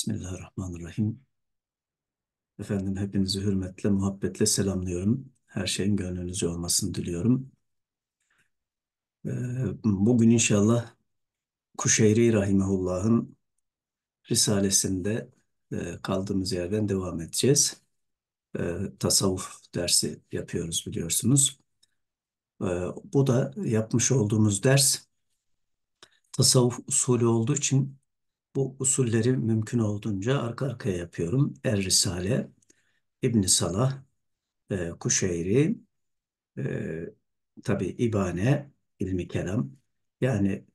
Bismillahirrahmanirrahim. Efendim hepinizi hürmetle, muhabbetle selamlıyorum. Her şeyin gönlünüzce olmasını diliyorum. Ee, bugün inşallah Kuşeyri Rahimehullah'ın Risalesinde e, kaldığımız yerden devam edeceğiz. Ee, tasavvuf dersi yapıyoruz biliyorsunuz. Ee, bu da yapmış olduğumuz ders tasavvuf usulü olduğu için bu usulleri mümkün olduğunca arka arkaya yapıyorum. Er Risale, İbn Salah, e, Kuşeyri, e, tabi İbane, ilmi kelam, yani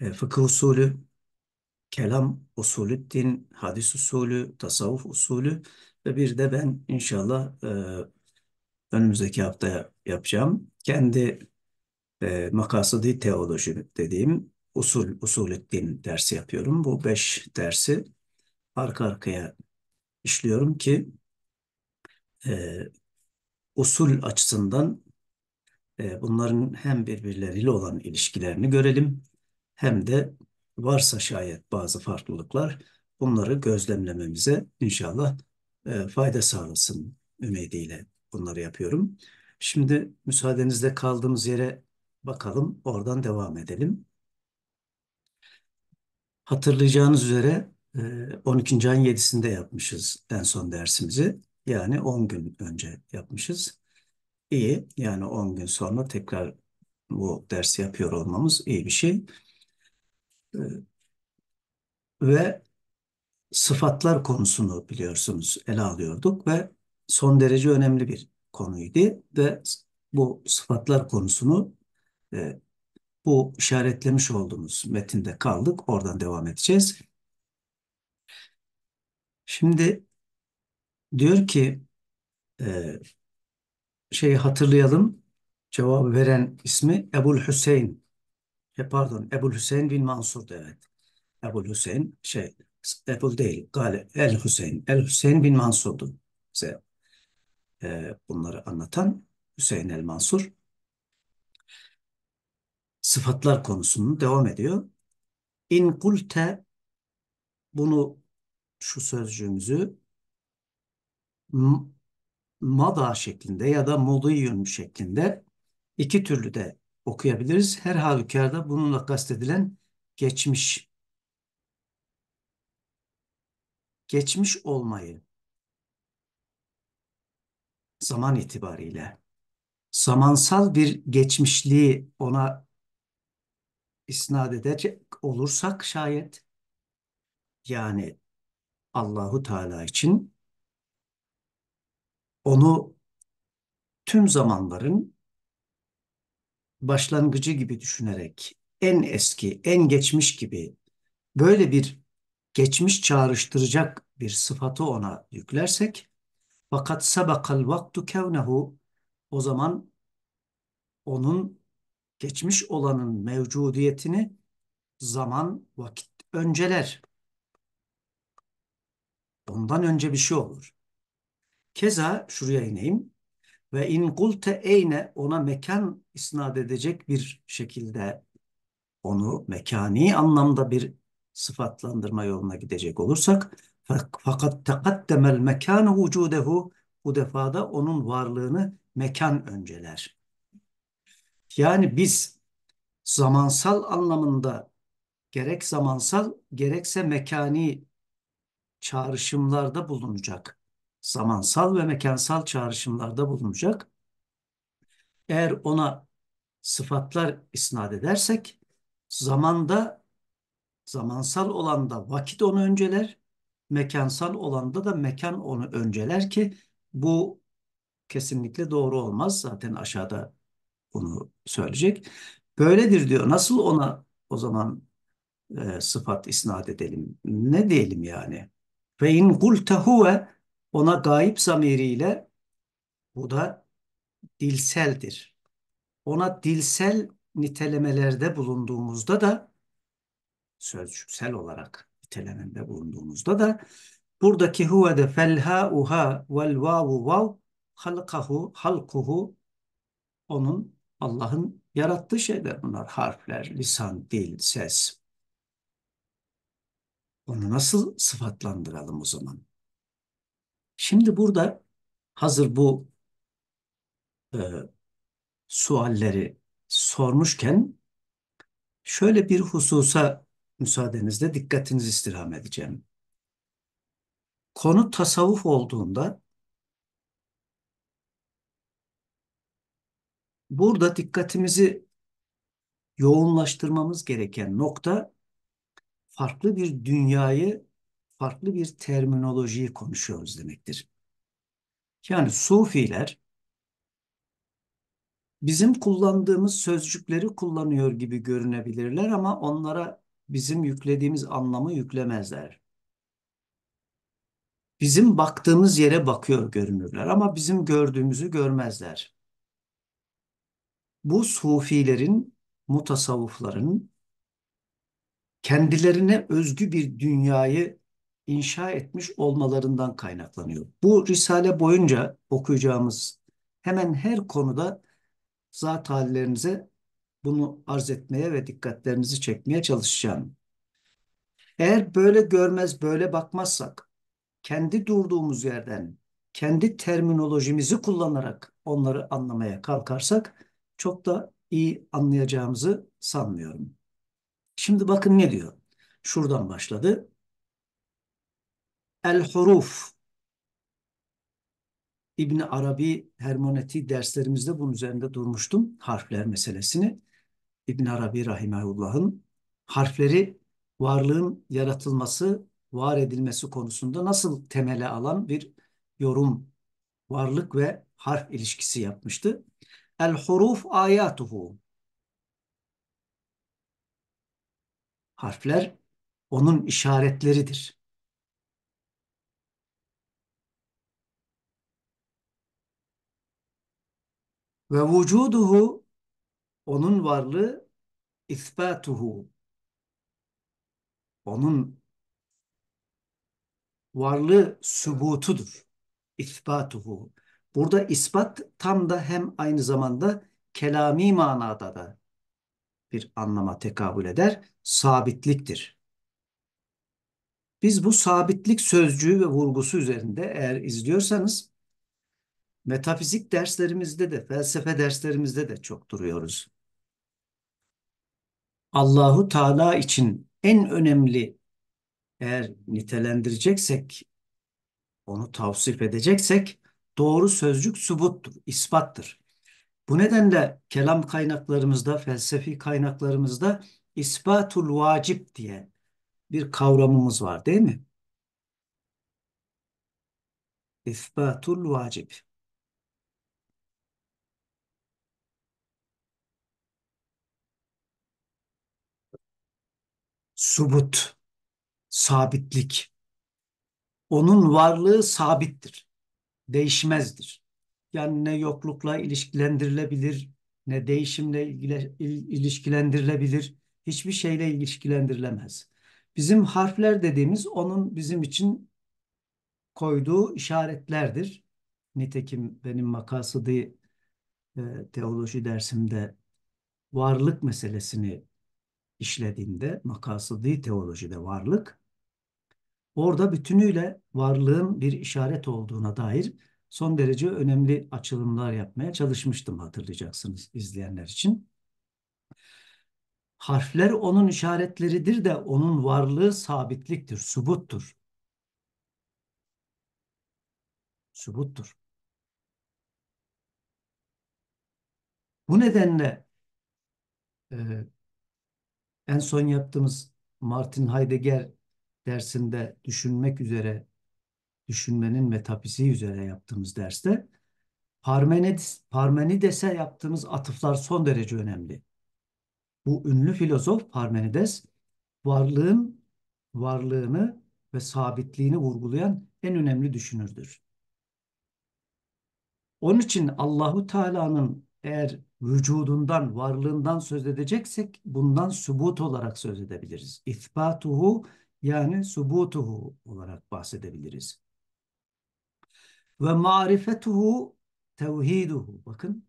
e, fıkıh usulü, kelam usulü, din, hadis usulü, tasavvuf usulü ve bir de ben inşallah e, önümüzdeki hafta yapacağım. Kendi e, makasıdi teoloji dediğim usul, usulü din dersi yapıyorum. Bu beş dersi arka arkaya işliyorum ki e, usul açısından e, bunların hem birbirleriyle olan ilişkilerini görelim hem de varsa şayet bazı farklılıklar bunları gözlemlememize inşallah e, fayda sağlasın ümidiyle bunları yapıyorum. Şimdi müsaadenizle kaldığımız yere bakalım oradan devam edelim. Hatırlayacağınız üzere 12. ayın 7'sinde yapmışız en son dersimizi. Yani 10 gün önce yapmışız. İyi. Yani 10 gün sonra tekrar bu dersi yapıyor olmamız iyi bir şey. Ve sıfatlar konusunu biliyorsunuz ele alıyorduk ve son derece önemli bir konuydu ve bu sıfatlar konusunu e, bu işaretlemiş olduğumuz metinde kaldık. Oradan devam edeceğiz. Şimdi diyor ki e, şeyi hatırlayalım. Cevabı veren ismi Ebul Hüseyin. E, pardon Ebul Hüseyin bin Mansur'du evet. Ebul Hüseyin şey Ebul değil Gale El Hüseyin. El Hüseyin bin Mansur'du. Bize e, bunları anlatan Hüseyin el Mansur. Sıfatlar konusunu devam ediyor. İn kulte bunu şu sözcüğümüzü mada şeklinde ya da mudiyun şeklinde iki türlü de okuyabiliriz. Her halükarda bununla kastedilen geçmiş geçmiş olmayı zaman itibariyle zamansal bir geçmişliği ona isnat edecek olursak şayet yani Allahu Teala için onu tüm zamanların başlangıcı gibi düşünerek en eski, en geçmiş gibi böyle bir geçmiş çağrıştıracak bir sıfatı ona yüklersek fakat sabakal vaktu kevnehu o zaman onun geçmiş olanın mevcudiyetini zaman, vakit önceler. Ondan önce bir şey olur. Keza şuraya ineyim. Ve in kulte eyne ona mekan isnat edecek bir şekilde onu mekani anlamda bir sıfatlandırma yoluna gidecek olursak fakat tekaddemel mekan vücudehu bu defada onun varlığını mekan önceler. Yani biz zamansal anlamında gerek zamansal gerekse mekani çağrışımlarda bulunacak. Zamansal ve mekansal çağrışımlarda bulunacak. Eğer ona sıfatlar isnat edersek zamanda zamansal olanda vakit onu önceler, mekansal olanda da mekan onu önceler ki bu kesinlikle doğru olmaz. Zaten aşağıda bunu söyleyecek. Böyledir diyor. Nasıl ona o zaman e, sıfat isnat edelim? Ne diyelim yani? Ve in kulte huve ona gayip zamiriyle bu da dilseldir. Ona dilsel nitelemelerde bulunduğumuzda da sözcüksel olarak nitelemende bulunduğumuzda da buradaki huve de felha uha vel vavu vav halkahu halkuhu onun Allah'ın yarattığı şeyler bunlar. Harfler, lisan, dil, ses. Onu nasıl sıfatlandıralım o zaman? Şimdi burada hazır bu e, sualleri sormuşken şöyle bir hususa müsaadenizle dikkatinizi istirham edeceğim. Konu tasavvuf olduğunda burada dikkatimizi yoğunlaştırmamız gereken nokta farklı bir dünyayı, farklı bir terminolojiyi konuşuyoruz demektir. Yani Sufiler bizim kullandığımız sözcükleri kullanıyor gibi görünebilirler ama onlara bizim yüklediğimiz anlamı yüklemezler. Bizim baktığımız yere bakıyor görünürler ama bizim gördüğümüzü görmezler. Bu sufilerin, mutasavvıfların kendilerine özgü bir dünyayı inşa etmiş olmalarından kaynaklanıyor. Bu risale boyunca okuyacağımız hemen her konuda zat hallerinize bunu arz etmeye ve dikkatlerinizi çekmeye çalışacağım. Eğer böyle görmez, böyle bakmazsak, kendi durduğumuz yerden, kendi terminolojimizi kullanarak onları anlamaya kalkarsak çok da iyi anlayacağımızı sanmıyorum. Şimdi bakın ne diyor? Şuradan başladı. El-huruf. İbn Arabi hermoneti derslerimizde bunun üzerinde durmuştum. Harfler meselesini. İbn Arabi rahimehullah'ın harfleri varlığın yaratılması, var edilmesi konusunda nasıl temele alan bir yorum, varlık ve harf ilişkisi yapmıştı. El huruf ayatuhu. Harfler onun işaretleridir. Ve vücuduhu onun varlığı isbatuhu onun varlığı sübutudur. İsbatuhu. Burada ispat tam da hem aynı zamanda kelami manada da bir anlama tekabül eder. Sabitliktir. Biz bu sabitlik sözcüğü ve vurgusu üzerinde eğer izliyorsanız metafizik derslerimizde de felsefe derslerimizde de çok duruyoruz. Allahu Teala için en önemli eğer nitelendireceksek onu tavsif edeceksek doğru sözcük subuttur, ispattır. Bu nedenle kelam kaynaklarımızda, felsefi kaynaklarımızda ispatul vacip diye bir kavramımız var değil mi? İsbatul vacip. Subut, sabitlik. Onun varlığı sabittir, değişmezdir. Yani ne yoklukla ilişkilendirilebilir, ne değişimle ilgili, ilişkilendirilebilir, hiçbir şeyle ilişkilendirilemez. Bizim harfler dediğimiz onun bizim için koyduğu işaretlerdir. Nitekim benim makasıdı e, teoloji dersimde varlık meselesini işlediğinde makasıdı teolojide varlık orada bütünüyle varlığın bir işaret olduğuna dair son derece önemli açılımlar yapmaya çalışmıştım hatırlayacaksınız izleyenler için. Harfler onun işaretleridir de onun varlığı sabitliktir, subuttur. Subuttur. Bu nedenle e, en son yaptığımız Martin Heidegger dersinde düşünmek üzere, düşünmenin metafiziği üzere yaptığımız derste Parmenides, Parmenides'e yaptığımız atıflar son derece önemli. Bu ünlü filozof Parmenides varlığın varlığını ve sabitliğini vurgulayan en önemli düşünürdür. Onun için Allahu Teala'nın eğer vücudundan, varlığından söz edeceksek bundan subut olarak söz edebiliriz. İthbatuhu yani subutuhu olarak bahsedebiliriz. Ve marifetuhu tevhiduhu. Bakın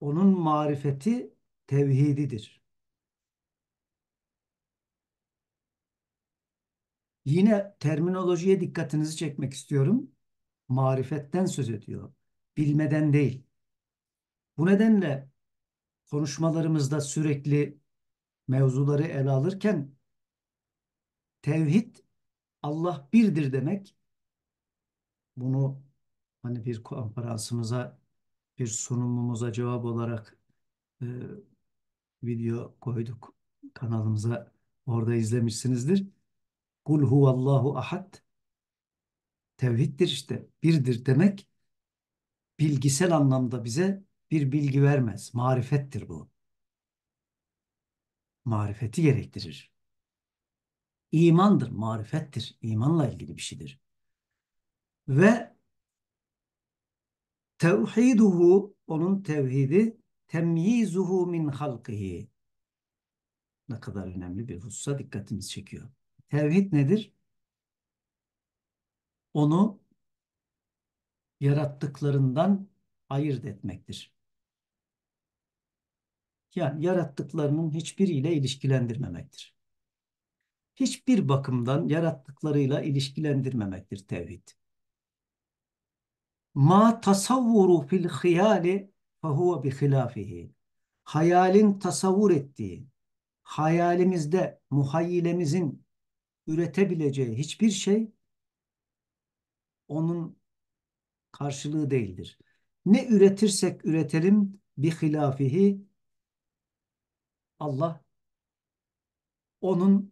onun marifeti tevhididir. Yine terminolojiye dikkatinizi çekmek istiyorum. Marifetten söz ediyor. Bilmeden değil. Bu nedenle konuşmalarımızda sürekli mevzuları ele alırken tevhid Allah birdir demek. Bunu hani bir konferansımıza bir sunumumuza cevap olarak e, video koyduk kanalımıza. Orada izlemişsinizdir. Kul huvallahu ahad. Tevhiddir işte. Birdir demek bilgisel anlamda bize bir bilgi vermez. Marifettir bu. Marifeti gerektirir. İmandır, marifettir. İmanla ilgili bir şeydir. Ve tevhiduhu, onun tevhidi, temyizuhu min halkihi. Ne kadar önemli bir hususa dikkatimizi çekiyor. Tevhid nedir? Onu yarattıklarından ayırt etmektir. Yani yarattıklarının hiçbiriyle ilişkilendirmemektir. Hiçbir bakımdan yarattıklarıyla ilişkilendirmemektir tevhid. Ma tasavvuru fil hiyali fehuve bi hilafihi. Hayalin tasavvur ettiği, hayalimizde muhayyilemizin üretebileceği hiçbir şey onun karşılığı değildir. Ne üretirsek üretelim bi hilafihi Allah onun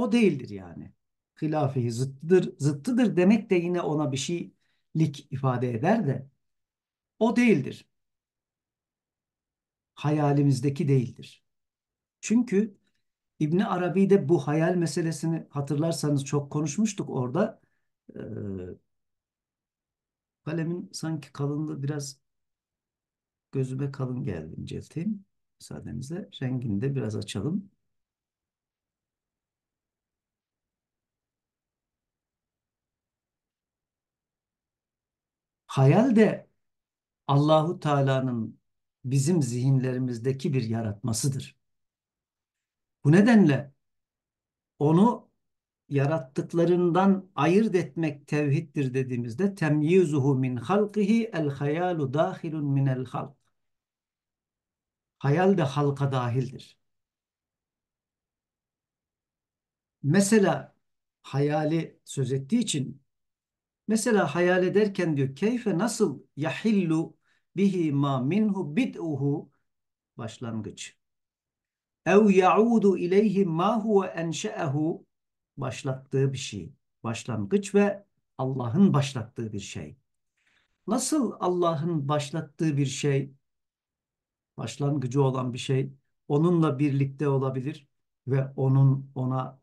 o değildir yani. Hilafihi zıttıdır. Zıttıdır demek de yine ona bir şeylik ifade eder de o değildir. Hayalimizdeki değildir. Çünkü İbni Arabi'de bu hayal meselesini hatırlarsanız çok konuşmuştuk orada. Ee, kalemin sanki kalınlığı biraz gözüme kalın geldi incelteyim. Müsaadenizle rengini de biraz açalım. Hayal de Allahu Teala'nın bizim zihinlerimizdeki bir yaratmasıdır. Bu nedenle onu yarattıklarından ayırt etmek tevhiddir dediğimizde temyizuhu min halqihi el hayalu dahilun min el halk. Hayal de halka dahildir. Mesela hayali söz ettiği için mesela hayal ederken diyor keyfe nasıl yahillu bihi ma minhu bid'uhu başlangıç. Ev yaudu ileyhi ma huve enşe'ehu başlattığı bir şey. Başlangıç ve Allah'ın başlattığı bir şey. Nasıl Allah'ın başlattığı bir şey, başlangıcı olan bir şey onunla birlikte olabilir ve onun ona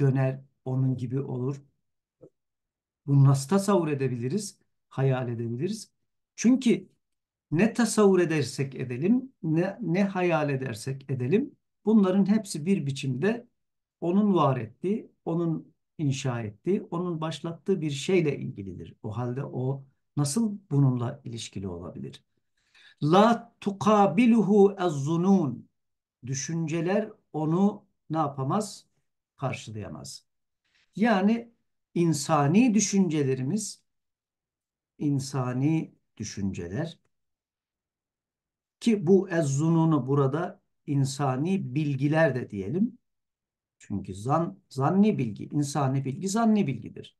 döner, onun gibi olur. Bunu nasıl tasavvur edebiliriz? Hayal edebiliriz. Çünkü ne tasavvur edersek edelim, ne, ne hayal edersek edelim, bunların hepsi bir biçimde onun var ettiği, onun inşa ettiği, onun başlattığı bir şeyle ilgilidir. O halde o nasıl bununla ilişkili olabilir? La tukabiluhu ezzunun. Düşünceler onu ne yapamaz? Karşılayamaz. Yani insani düşüncelerimiz, insani düşünceler ki bu ezzununu burada insani bilgiler de diyelim. Çünkü zan, zanni bilgi, insani bilgi zanni bilgidir.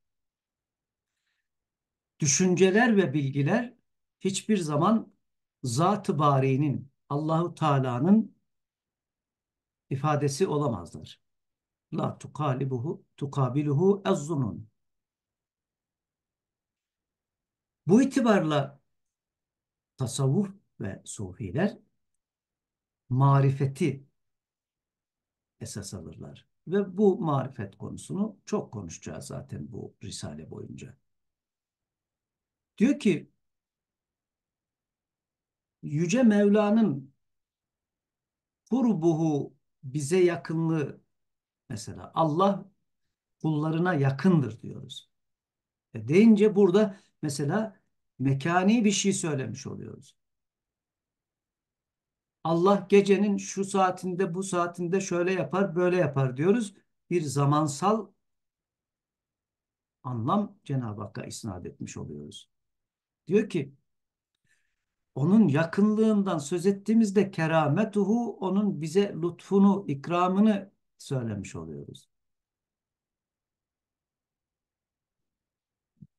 Düşünceler ve bilgiler hiçbir zaman zat-ı barinin, Allahu Teala'nın ifadesi olamazlar. La tukalibuhu tukabiluhu ezzunun. Bu itibarla tasavvuf ve sufiler marifeti esas alırlar. Ve bu marifet konusunu çok konuşacağız zaten bu risale boyunca. Diyor ki Yüce Mevla'nın kurbuhu bize yakınlığı mesela Allah kullarına yakındır diyoruz. E deyince burada mesela mekani bir şey söylemiş oluyoruz. Allah gecenin şu saatinde bu saatinde şöyle yapar böyle yapar diyoruz. Bir zamansal anlam Cenab-ı Hakk'a isnat etmiş oluyoruz. Diyor ki onun yakınlığından söz ettiğimizde kerametuhu onun bize lütfunu, ikramını söylemiş oluyoruz.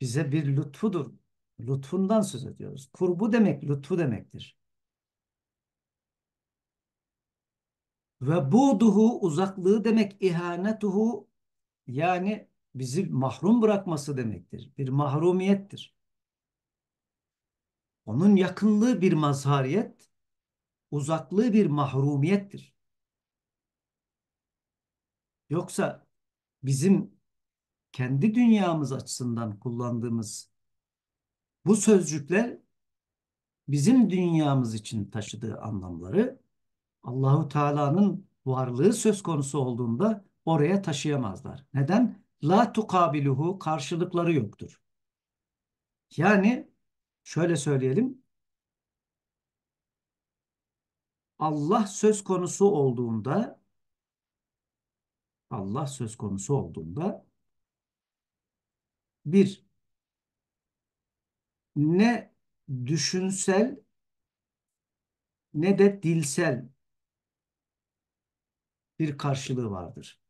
Bize bir lütfudur. Lütfundan söz ediyoruz. Kurbu demek lütfu demektir. Ve buduhu uzaklığı demek ihanetuhu yani bizi mahrum bırakması demektir. Bir mahrumiyettir. Onun yakınlığı bir mazhariyet, uzaklığı bir mahrumiyettir. Yoksa bizim kendi dünyamız açısından kullandığımız bu sözcükler bizim dünyamız için taşıdığı anlamları Allahu Teala'nın varlığı söz konusu olduğunda oraya taşıyamazlar. Neden? La tukabiluhu karşılıkları yoktur. Yani şöyle söyleyelim. Allah söz konusu olduğunda Allah söz konusu olduğunda bir ne düşünsel ne de dilsel bir karşılığı vardır.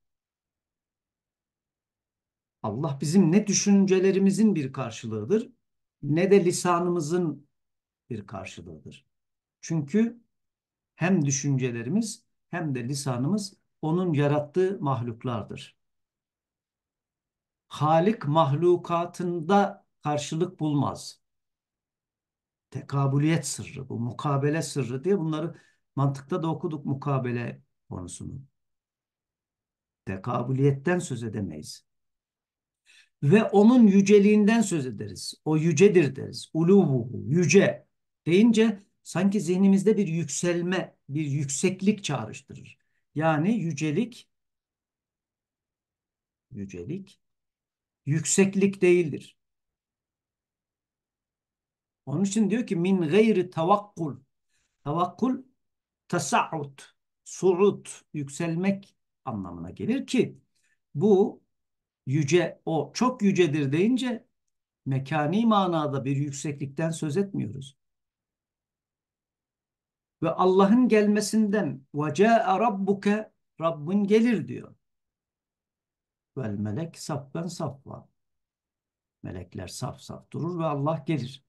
Allah bizim ne düşüncelerimizin bir karşılığıdır ne de lisanımızın bir karşılığıdır. Çünkü hem düşüncelerimiz hem de lisanımız onun yarattığı mahluklardır. Halik mahlukatında karşılık bulmaz. Tekabüliyet sırrı, bu mukabele sırrı diye bunları mantıkta da okuduk mukabele konusunu. Tekabüliyetten söz edemeyiz. Ve onun yüceliğinden söz ederiz. O yücedir deriz. Uluvuhu, yüce deyince sanki zihnimizde bir yükselme, bir yükseklik çağrıştırır. Yani yücelik, yücelik, yükseklik değildir. Onun için diyor ki min gayri tavakkul. Tavakkul tasa'ud, suud, yükselmek anlamına gelir ki bu yüce o çok yücedir deyince mekani manada bir yükseklikten söz etmiyoruz ve Allah'ın gelmesinden ve ca'e rabbuke Rabbin gelir diyor. Vel melek saffen saffa. Melekler saf saf durur ve Allah gelir.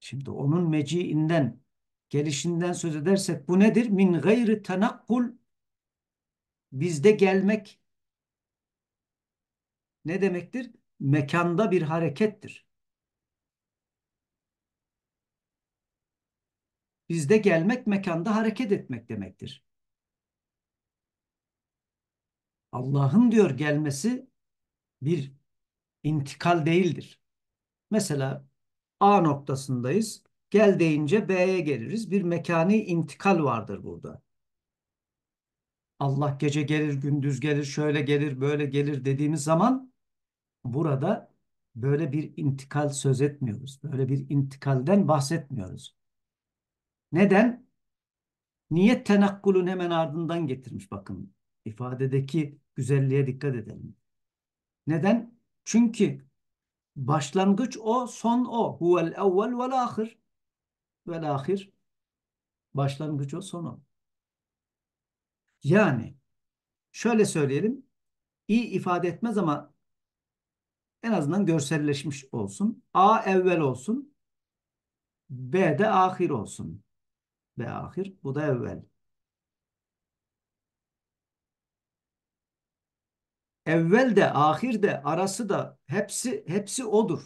Şimdi onun meciinden, gelişinden söz edersek bu nedir? Min gayri tenakkul bizde gelmek ne demektir? Mekanda bir harekettir. Bizde gelmek mekanda hareket etmek demektir. Allah'ın diyor gelmesi bir intikal değildir. Mesela A noktasındayız. Gel deyince B'ye geliriz. Bir mekani intikal vardır burada. Allah gece gelir, gündüz gelir, şöyle gelir, böyle gelir dediğimiz zaman burada böyle bir intikal söz etmiyoruz. Böyle bir intikalden bahsetmiyoruz. Neden? Niyet tenakkulun hemen ardından getirmiş bakın. İfadedeki güzelliğe dikkat edelim. Neden? Çünkü başlangıç o, son o. Huvel evvel vel ahir. Vel ahir. Başlangıç o, son o. Yani şöyle söyleyelim. İyi ifade etmez ama en azından görselleşmiş olsun. A evvel olsun. B de ahir olsun. B ahir. Bu da evvel. Evvel de ahir de arası da hepsi hepsi odur.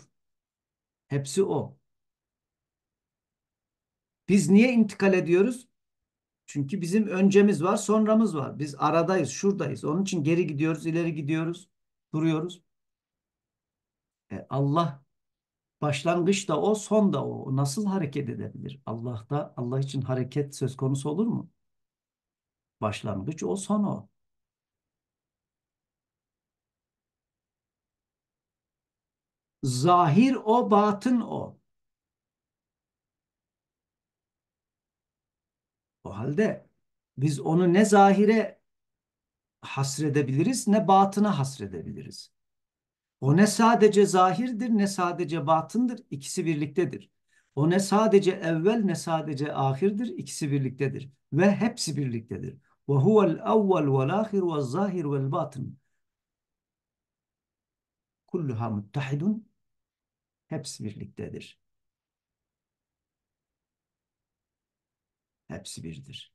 Hepsi o. Biz niye intikal ediyoruz? Çünkü bizim öncemiz var, sonramız var. Biz aradayız, şuradayız. Onun için geri gidiyoruz, ileri gidiyoruz, duruyoruz. E Allah başlangıç da o, son da o. Nasıl hareket edebilir? Allah'ta Allah için hareket söz konusu olur mu? Başlangıç o, son o. Zahir o, batın o. O halde biz onu ne zahire hasredebiliriz ne batına hasredebiliriz. O ne sadece zahirdir ne sadece batındır. İkisi birliktedir. O ne sadece evvel ne sadece ahirdir. İkisi birliktedir. Ve hepsi birliktedir. Ve huvel evvel vel ahir ve zahir vel batın. Kulluha muttahidun. Hepsi birliktedir. Hepsi birdir.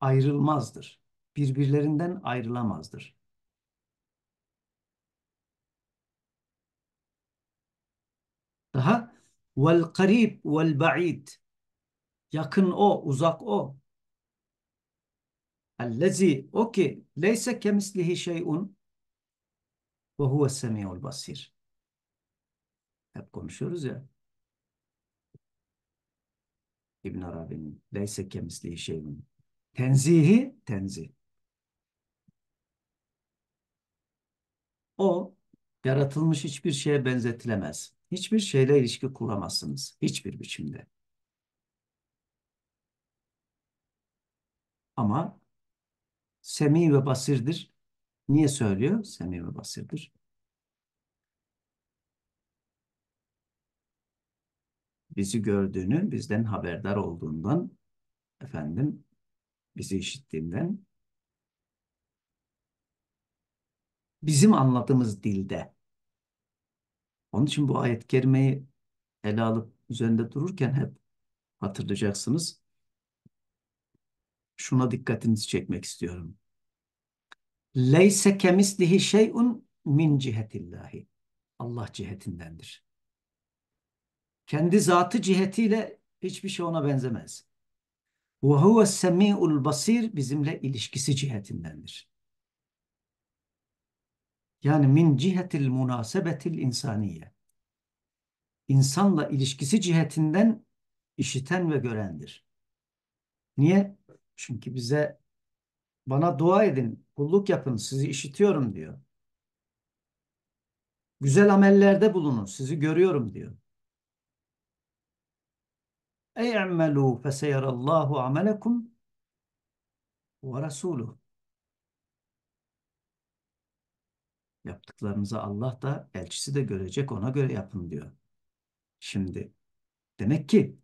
Ayrılmazdır. Birbirlerinden ayrılamazdır. Daha vel karib vel ba'id. Yakın o, uzak o. Ellezi o ki leyse kemislihi şeyun ve huve semiul basir. Hep konuşuyoruz ya. İbn Arabi'nin leyse kemislihi şeyun. Tenzihi tenzih. O yaratılmış hiçbir şeye benzetilemez. Hiçbir şeyle ilişki kuramazsınız. Hiçbir biçimde. Ama semi ve basirdir. Niye söylüyor? Semi ve basirdir. Bizi gördüğünü, bizden haberdar olduğundan, efendim, bizi işittiğinden, bizim anladığımız dilde. Onun için bu ayet-i kerimeyi ele alıp üzerinde dururken hep hatırlayacaksınız. Şuna dikkatinizi çekmek istiyorum. Leyse kemislihi şey'un min cihetillahi. Allah cihetindendir. Kendi zatı cihetiyle hiçbir şey ona benzemez. Ve huve semi'ul basir bizimle ilişkisi cihetindendir. Yani min cihetil munasebetil insaniye. İnsanla ilişkisi cihetinden işiten ve görendir. Niye? Çünkü bize bana dua edin, kulluk yapın, sizi işitiyorum diyor. Güzel amellerde bulunun, sizi görüyorum diyor. E'melû feseyerallâhu amelekum ve rasûluh. Yaptıklarınızı Allah da elçisi de görecek ona göre yapın diyor. Şimdi demek ki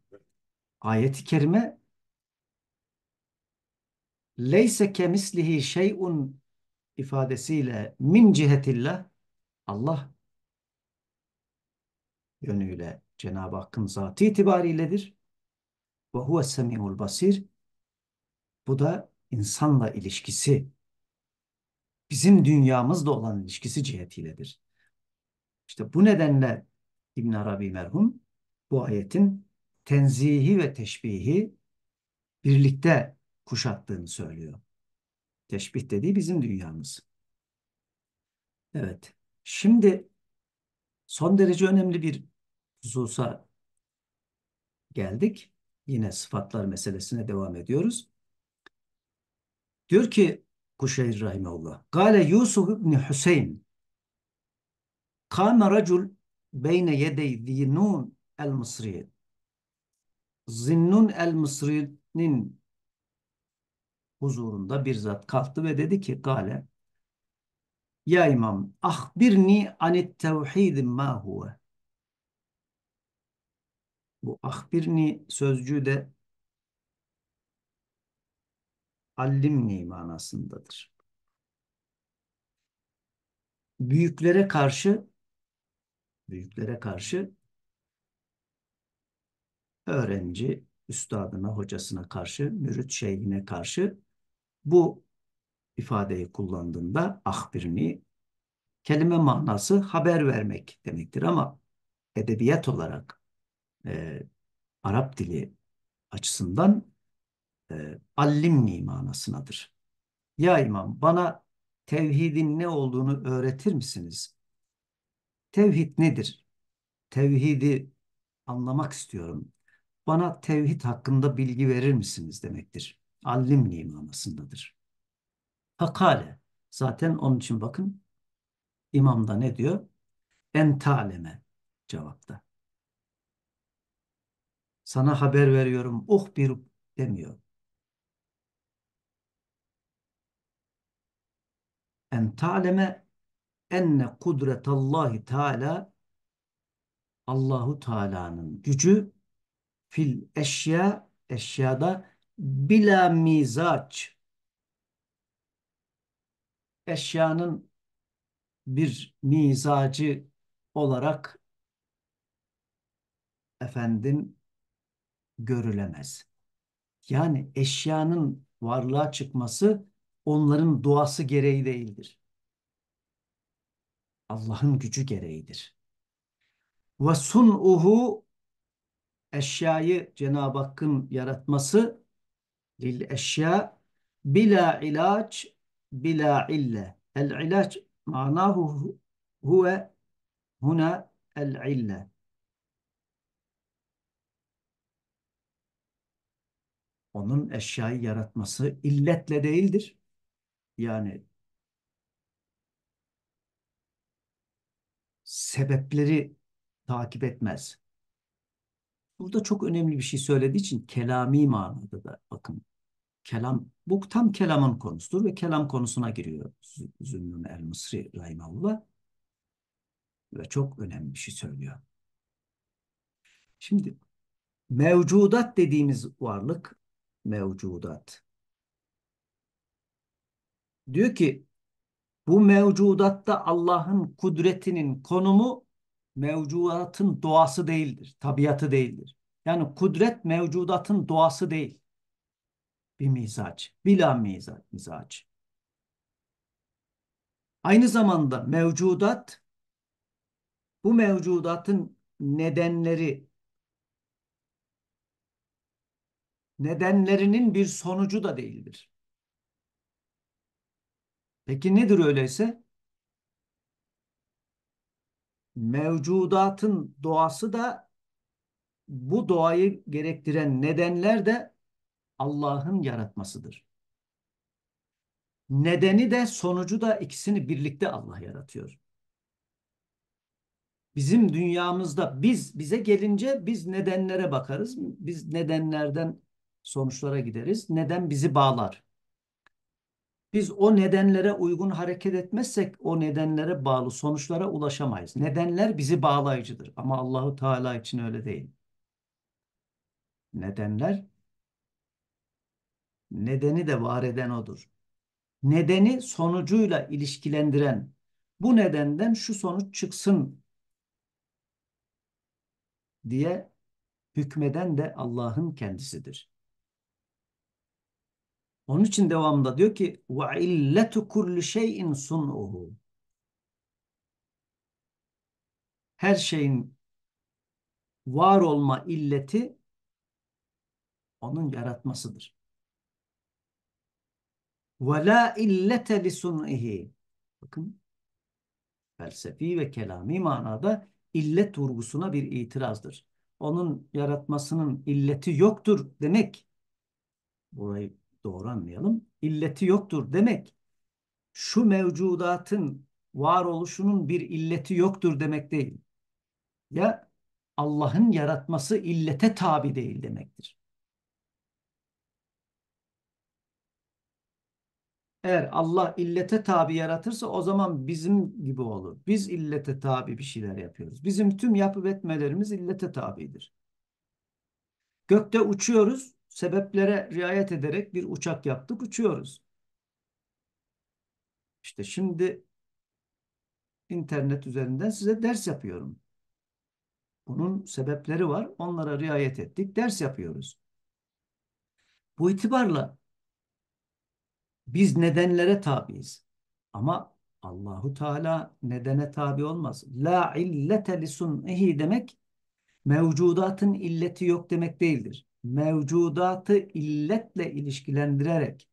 ayeti kerime leyse kemislihi şey'un ifadesiyle min cihetillah Allah yönüyle Cenab-ı Hakk'ın zatı itibariyledir. Ve huve semi'ul basir bu da insanla ilişkisi bizim dünyamızla olan ilişkisi cihetiyledir. İşte bu nedenle İbn Arabi merhum bu ayetin tenzihi ve teşbihi birlikte kuşattığını söylüyor. Teşbih dediği bizim dünyamız. Evet. Şimdi son derece önemli bir hususa geldik. Yine sıfatlar meselesine devam ediyoruz. Diyor ki Kuşeyr Rahimullah. Gale Yusuf ibn Hüseyin Kâme racul beyne yedey zinnun el Mısri. Zinnun el Mısri'nin huzurunda bir zat kalktı ve dedi ki Gale Ya İmam ahbirni anit tevhid ma huve. Bu ahbirni sözcüğü de allimni manasındadır. Büyüklere karşı büyüklere karşı öğrenci üstadına, hocasına karşı, mürit şeyhine karşı bu ifadeyi kullandığında ahbirni kelime manası haber vermek demektir ama edebiyat olarak e, Arap dili açısından e, allimni manasınadır. Ya imam bana tevhidin ne olduğunu öğretir misiniz? Tevhid nedir? Tevhidi anlamak istiyorum. Bana tevhid hakkında bilgi verir misiniz demektir. Allimni manasındadır. Fakale. Zaten onun için bakın imam da ne diyor? En taleme cevapta. Sana haber veriyorum. Oh bir demiyor. En ta'leme enne kudretallahi Teala Allahu Teala'nın gücü fil eşya eşyada bila mizaç eşyanın bir mizacı olarak efendim görülemez. Yani eşyanın varlığa çıkması onların doğası gereği değildir. Allah'ın gücü gereğidir. Ve sun'uhu eşyayı Cenab-ı Hakk'ın yaratması lil eşya bila ilaç bila ille. El ilaç manahu huve huna el ille. Onun eşyayı yaratması illetle değildir. Yani sebepleri takip etmez. Burada çok önemli bir şey söylediği için kelami manada da bakın. Kelam, bu tam kelamın konusudur ve kelam konusuna giriyor Zünnun el-Mısri Rahimahullah. Ve çok önemli bir şey söylüyor. Şimdi mevcudat dediğimiz varlık mevcudat. Diyor ki bu mevcudatta Allah'ın kudretinin konumu mevcudatın doğası değildir, tabiatı değildir. Yani kudret mevcudatın doğası değil. Bir mizaç, bila mizaç, mizaç. Aynı zamanda mevcudat bu mevcudatın nedenleri nedenlerinin bir sonucu da değildir. Peki nedir öyleyse? Mevcudatın doğası da bu doğayı gerektiren nedenler de Allah'ın yaratmasıdır. Nedeni de sonucu da ikisini birlikte Allah yaratıyor. Bizim dünyamızda biz bize gelince biz nedenlere bakarız. Biz nedenlerden sonuçlara gideriz. Neden bizi bağlar? Biz o nedenlere uygun hareket etmezsek o nedenlere bağlı sonuçlara ulaşamayız. Nedenler bizi bağlayıcıdır ama Allahu Teala için öyle değil. Nedenler nedeni de var eden odur. Nedeni sonucuyla ilişkilendiren bu nedenden şu sonuç çıksın diye hükmeden de Allah'ın kendisidir. Onun için devamında diyor ki ve illetu kulli şeyin sun'uhu. Her şeyin var olma illeti onun yaratmasıdır. Ve la illete li sun'ihi. Bakın felsefi ve kelami manada illet vurgusuna bir itirazdır. Onun yaratmasının illeti yoktur demek. Burayı doğru anlayalım. İlleti yoktur demek. Şu mevcudatın varoluşunun bir illeti yoktur demek değil. Ya Allah'ın yaratması illete tabi değil demektir. Eğer Allah illete tabi yaratırsa o zaman bizim gibi olur. Biz illete tabi bir şeyler yapıyoruz. Bizim tüm yapıp etmelerimiz illete tabidir. Gökte uçuyoruz sebeplere riayet ederek bir uçak yaptık, uçuyoruz. İşte şimdi internet üzerinden size ders yapıyorum. Bunun sebepleri var. Onlara riayet ettik. Ders yapıyoruz. Bu itibarla biz nedenlere tabiiz. Ama Allahu Teala nedene tabi olmaz. La illete li sun'ihi demek mevcudatın illeti yok demek değildir mevcudatı illetle ilişkilendirerek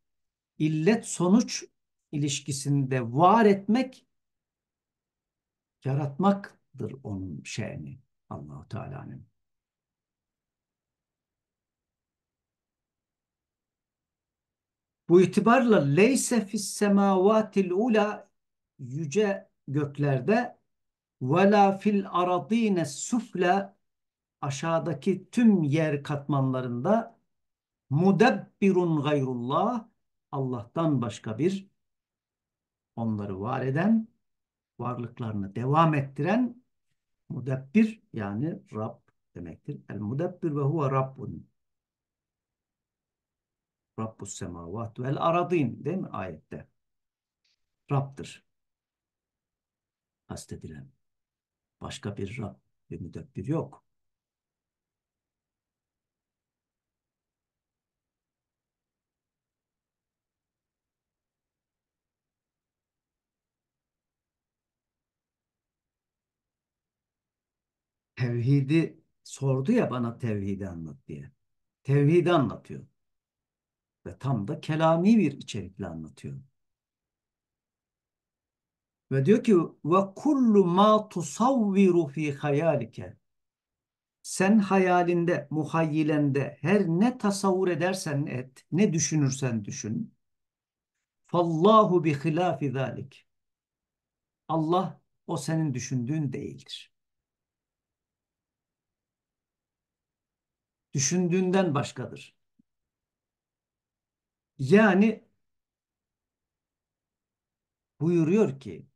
illet sonuç ilişkisinde var etmek yaratmaktır onun şeyini Allahu Teala'nın. Bu itibarla leyse fis semavatil ula yüce göklerde ve la fil aradine sufla aşağıdaki tüm yer katmanlarında mudebbirun gayrullah Allah'tan başka bir onları var eden, varlıklarını devam ettiren mudebbir yani Rab demektir. El mudebbir ve huve Rabbun. Rabbus semavat vel aradin değil mi ayette? Rab'dır. Kastedilen. Başka bir Rab, bir müdebbir yok. Tevhidi sordu ya bana tevhidi anlat diye. Tevhidi anlatıyor. Ve tam da kelami bir içerikle anlatıyor. Ve diyor ki ve kullu ma tusavviru fi hayalike sen hayalinde, muhayyilende her ne tasavvur edersen et, ne düşünürsen düşün. Fallahu bi hilafi zalik. Allah o senin düşündüğün değildir. Düşündüğünden başkadır. Yani buyuruyor ki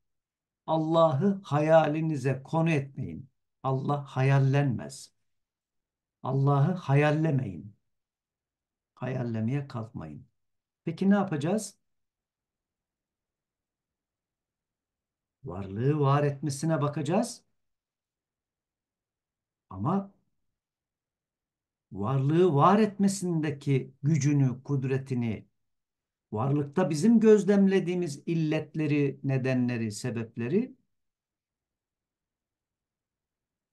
Allah'ı hayalinize konu etmeyin. Allah hayallenmez. Allah'ı hayallemeyin. Hayallemeye kalkmayın. Peki ne yapacağız? Varlığı var etmesine bakacağız. Ama varlığı var etmesindeki gücünü, kudretini, varlıkta bizim gözlemlediğimiz illetleri, nedenleri, sebepleri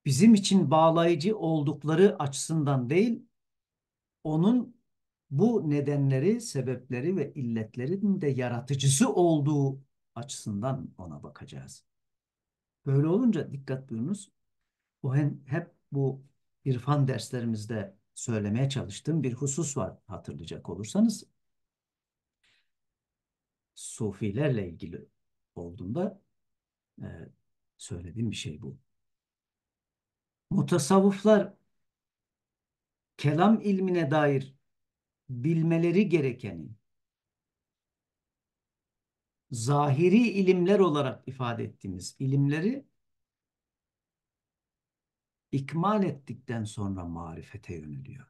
bizim için bağlayıcı oldukları açısından değil, onun bu nedenleri, sebepleri ve illetlerin de yaratıcısı olduğu açısından ona bakacağız. Böyle olunca dikkat buyurunuz. O hep bu irfan derslerimizde söylemeye çalıştığım bir husus var hatırlayacak olursanız. Sufilerle ilgili olduğunda e, söylediğim bir şey bu. Mutasavvıflar kelam ilmine dair bilmeleri gerekeni zahiri ilimler olarak ifade ettiğimiz ilimleri ikmal ettikten sonra marifete yöneliyor.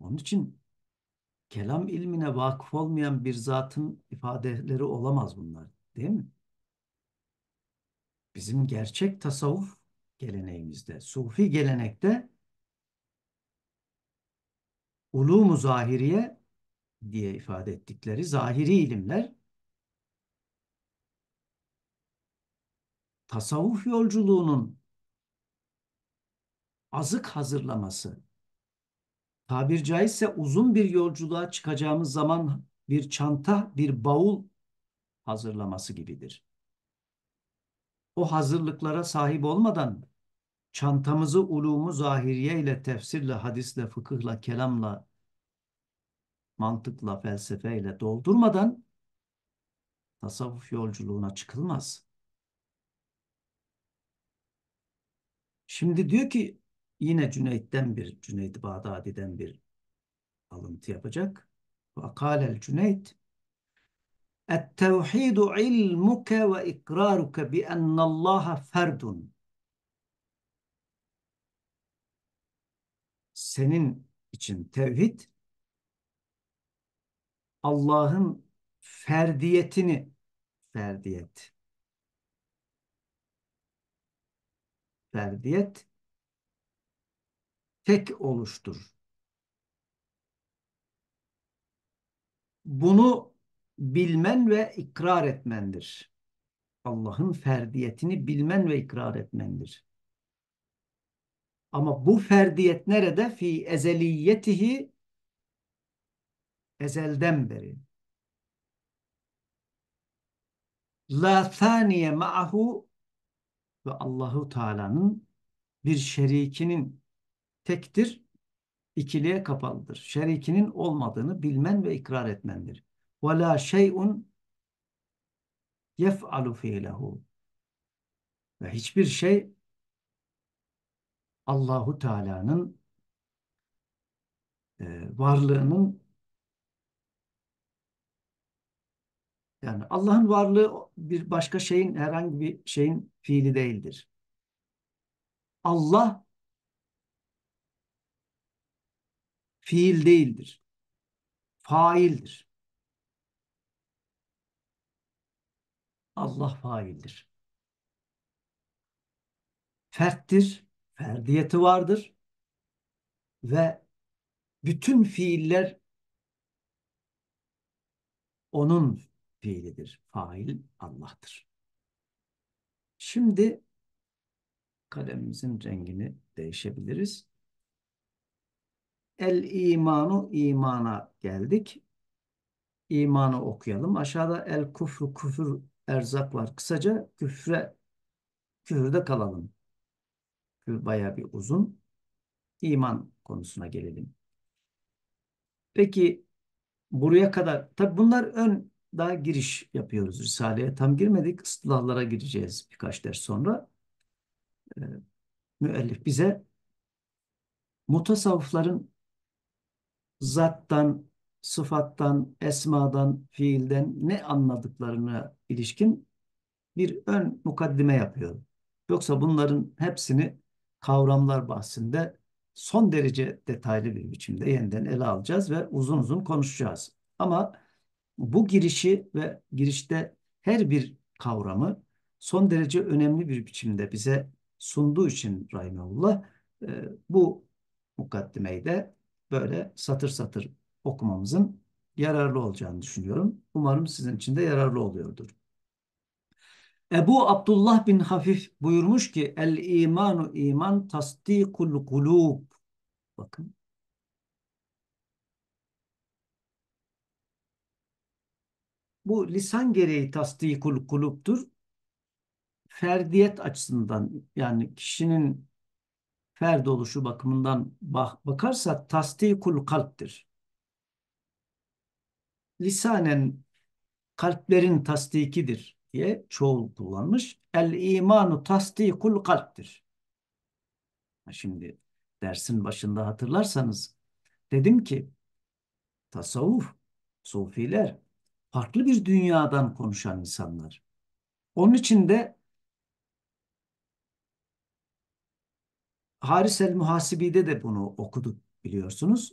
Onun için kelam ilmine vakıf olmayan bir zatın ifadeleri olamaz bunlar. Değil mi? Bizim gerçek tasavvuf geleneğimizde, sufi gelenekte ulûmu zahiriye diye ifade ettikleri zahiri ilimler tasavvuf yolculuğunun azık hazırlaması, tabir caizse uzun bir yolculuğa çıkacağımız zaman bir çanta, bir bavul hazırlaması gibidir. O hazırlıklara sahip olmadan çantamızı ulumu zahiriye ile, tefsirle, hadisle, fıkıhla, kelamla, mantıkla, felsefeyle doldurmadan tasavvuf yolculuğuna çıkılmaz. Şimdi diyor ki yine Cüneyt'ten bir, Cüneyd Bağdadi'den bir alıntı yapacak. Vakalel Cüneyt ilmuke ve ikraruke bi ennallaha ferdun. Senin için tevhid Allah'ın ferdiyetini ferdiyet ferdiyet tek oluştur. Bunu bilmen ve ikrar etmendir. Allah'ın ferdiyetini bilmen ve ikrar etmendir. Ama bu ferdiyet nerede? Fi ezeliyetihi ezelden beri. La thaniye ma'ahu ve Allahu Teala'nın bir şerikinin tektir, ikiliye kapalıdır. Şerikinin olmadığını bilmen ve ikrar etmendir. Ve la şey'un yef'alu fi'lehu. Ve hiçbir şey Allahu Teala'nın e, varlığının Yani Allah'ın varlığı bir başka şeyin herhangi bir şeyin fiili değildir. Allah fiil değildir. Faildir. Allah faildir. Ferttir, ferdiyeti vardır ve bütün fiiller onun fiilidir. Fail Allah'tır. Şimdi kalemimizin rengini değişebiliriz. El imanu imana geldik. İmanı okuyalım. Aşağıda el kufru küfür erzak var. Kısaca küfre küfürde kalalım. Küfür bayağı bir uzun. İman konusuna gelelim. Peki buraya kadar tabi bunlar ön daha giriş yapıyoruz Risale'ye. Tam girmedik. ıslahlara gireceğiz birkaç ders sonra. Ee, müellif bize mutasavvıfların zattan, sıfattan, esmadan, fiilden ne anladıklarına ilişkin bir ön mukaddime yapıyor. Yoksa bunların hepsini kavramlar bahsinde son derece detaylı bir biçimde yeniden ele alacağız ve uzun uzun konuşacağız. Ama bu girişi ve girişte her bir kavramı son derece önemli bir biçimde bize sunduğu için Rahimullah e, bu mukaddimeyi de böyle satır satır okumamızın yararlı olacağını düşünüyorum. Umarım sizin için de yararlı oluyordur. Ebu Abdullah bin Hafif buyurmuş ki el imanu iman tasdikul kulub. Bakın. Bu lisan gereği tasdikul kuluptur. Ferdiyet açısından yani kişinin ferd oluşu bakımından bak, bakarsak tasdikul kalptir. Lisanen kalplerin tasdikidir diye çoğul kullanmış. El imanu tasdikul kalptir. Şimdi dersin başında hatırlarsanız dedim ki tasavvuf, sufiler farklı bir dünyadan konuşan insanlar. Onun için de Haris el Muhasibi'de de bunu okuduk biliyorsunuz.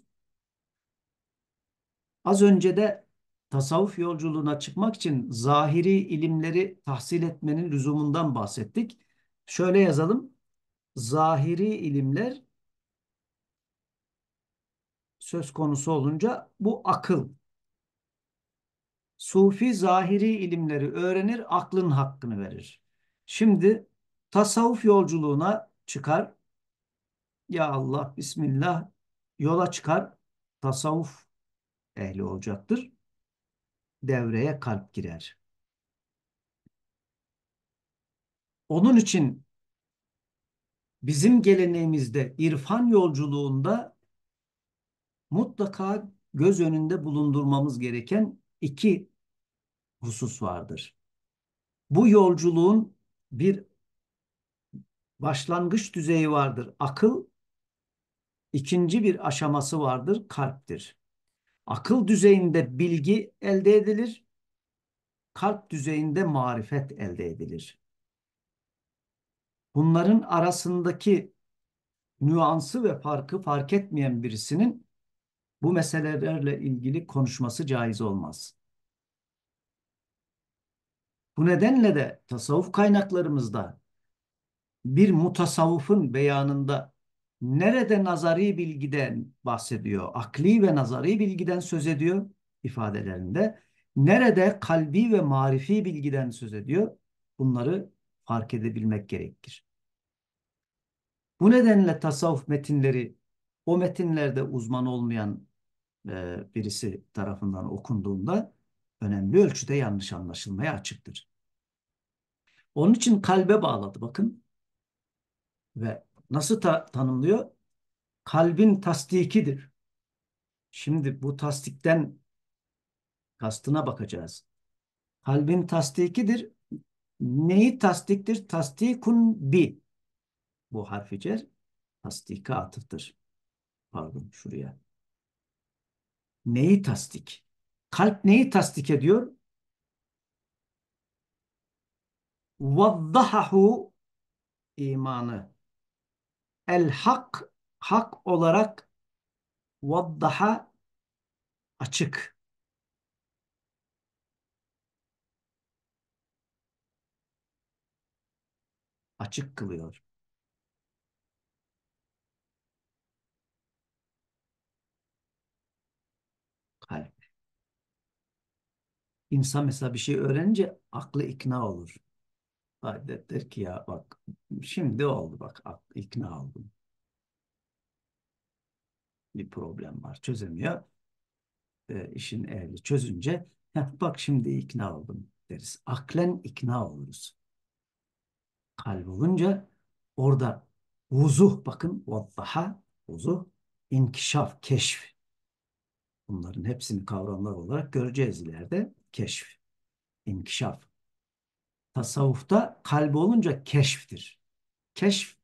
Az önce de tasavvuf yolculuğuna çıkmak için zahiri ilimleri tahsil etmenin lüzumundan bahsettik. Şöyle yazalım. Zahiri ilimler söz konusu olunca bu akıl. Sufi zahiri ilimleri öğrenir, aklın hakkını verir. Şimdi tasavvuf yolculuğuna çıkar. Ya Allah, Bismillah yola çıkar. Tasavvuf ehli olacaktır. Devreye kalp girer. Onun için bizim geleneğimizde irfan yolculuğunda mutlaka göz önünde bulundurmamız gereken iki husus vardır. Bu yolculuğun bir başlangıç düzeyi vardır. Akıl ikinci bir aşaması vardır. Kalptir. Akıl düzeyinde bilgi elde edilir. Kalp düzeyinde marifet elde edilir. Bunların arasındaki nüansı ve farkı fark etmeyen birisinin bu meselelerle ilgili konuşması caiz olmaz. Bu nedenle de tasavvuf kaynaklarımızda bir mutasavvıfın beyanında nerede nazari bilgiden bahsediyor, akli ve nazari bilgiden söz ediyor ifadelerinde, nerede kalbi ve marifi bilgiden söz ediyor, bunları fark edebilmek gerekir. Bu nedenle tasavvuf metinleri o metinlerde uzman olmayan e, birisi tarafından okunduğunda önemli ölçüde yanlış anlaşılmaya açıktır. Onun için kalbe bağladı bakın. Ve nasıl ta tanımlıyor? Kalbin tasdikidir. Şimdi bu tasdikten kastına bakacağız. Kalbin tasdikidir. Neyi tasdiktir? Tasdikun bi. Bu harfi cer tasdika atıftır. Pardon şuraya. Neyi tasdik? Kalp neyi tasdik ediyor? Vaddahahu imanı. El hak hak olarak vaddaha açık. Açık kılıyor. Kalp. İnsan mesela bir şey öğrenince aklı ikna olur. Adet der ki ya bak şimdi oldu bak ikna oldum. Bir problem var çözemiyor. E, işin ehli çözünce bak şimdi ikna oldum deriz. Aklen ikna oluruz. Kalp olunca orada vuzuh bakın vaddaha vuzuh inkişaf, keşf. Bunların hepsini kavramlar olarak göreceğiz ileride. Keşf, inkişaf. Tasavvufta kalbi olunca keşftir. Keşf,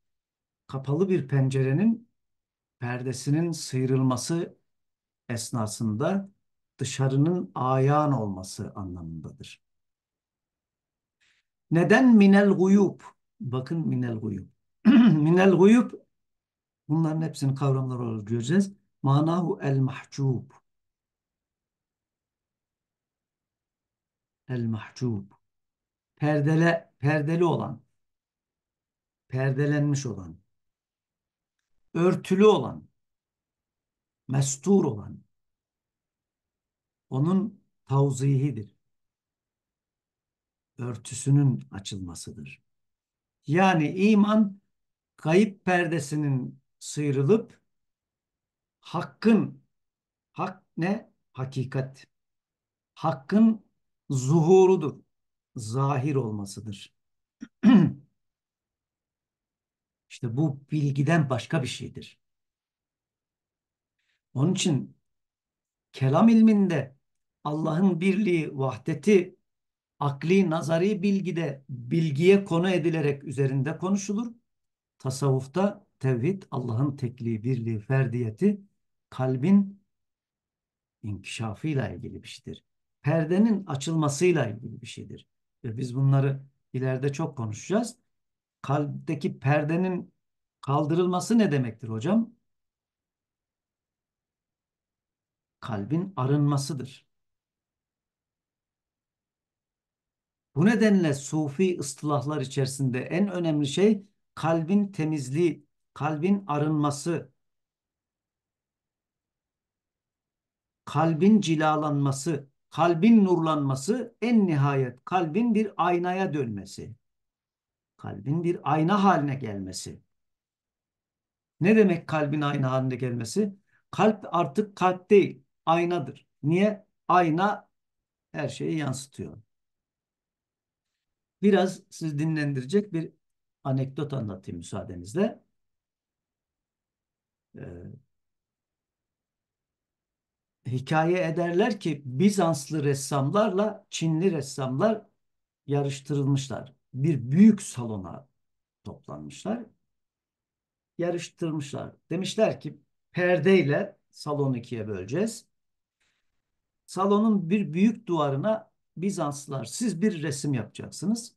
kapalı bir pencerenin perdesinin sıyrılması esnasında dışarının ayağın olması anlamındadır. Neden minel guyub? Bakın minel guyub. minel guyub bunların hepsini kavramlar olarak göreceğiz. Manahu el mahcub. El mahcub. Perdele, perdeli olan, perdelenmiş olan, örtülü olan, mestur olan, onun tavzihidir. Örtüsünün açılmasıdır. Yani iman kayıp perdesinin sıyrılıp hakkın hak ne? Hakikat. Hakkın zuhurudur. Zahir olmasıdır. İşte bu bilgiden başka bir şeydir. Onun için kelam ilminde Allah'ın birliği, vahdeti akli, nazari bilgide bilgiye konu edilerek üzerinde konuşulur. Tasavvufta tevhid, Allah'ın tekliği, birliği, ferdiyeti kalbin inkişafıyla ilgili bir şeydir. Perdenin açılmasıyla ilgili bir şeydir. Ve biz bunları ileride çok konuşacağız. Kalpteki perdenin kaldırılması ne demektir hocam? Kalbin arınmasıdır. Bu nedenle sufi ıstılahlar içerisinde en önemli şey kalbin temizliği, kalbin arınması, kalbin cilalanması, kalbin nurlanması, en nihayet kalbin bir aynaya dönmesi. Kalbin bir ayna haline gelmesi. Ne demek kalbin ayna haline gelmesi? Kalp artık kalp değil, aynadır. Niye? Ayna her şeyi yansıtıyor. Biraz siz dinlendirecek bir anekdot anlatayım müsaadenizle. Ee, hikaye ederler ki Bizanslı ressamlarla Çinli ressamlar yarıştırılmışlar. Bir büyük salona toplanmışlar. Yarıştırmışlar. Demişler ki perdeyle salonu ikiye böleceğiz. Salonun bir büyük duvarına Bizanslılar siz bir resim yapacaksınız.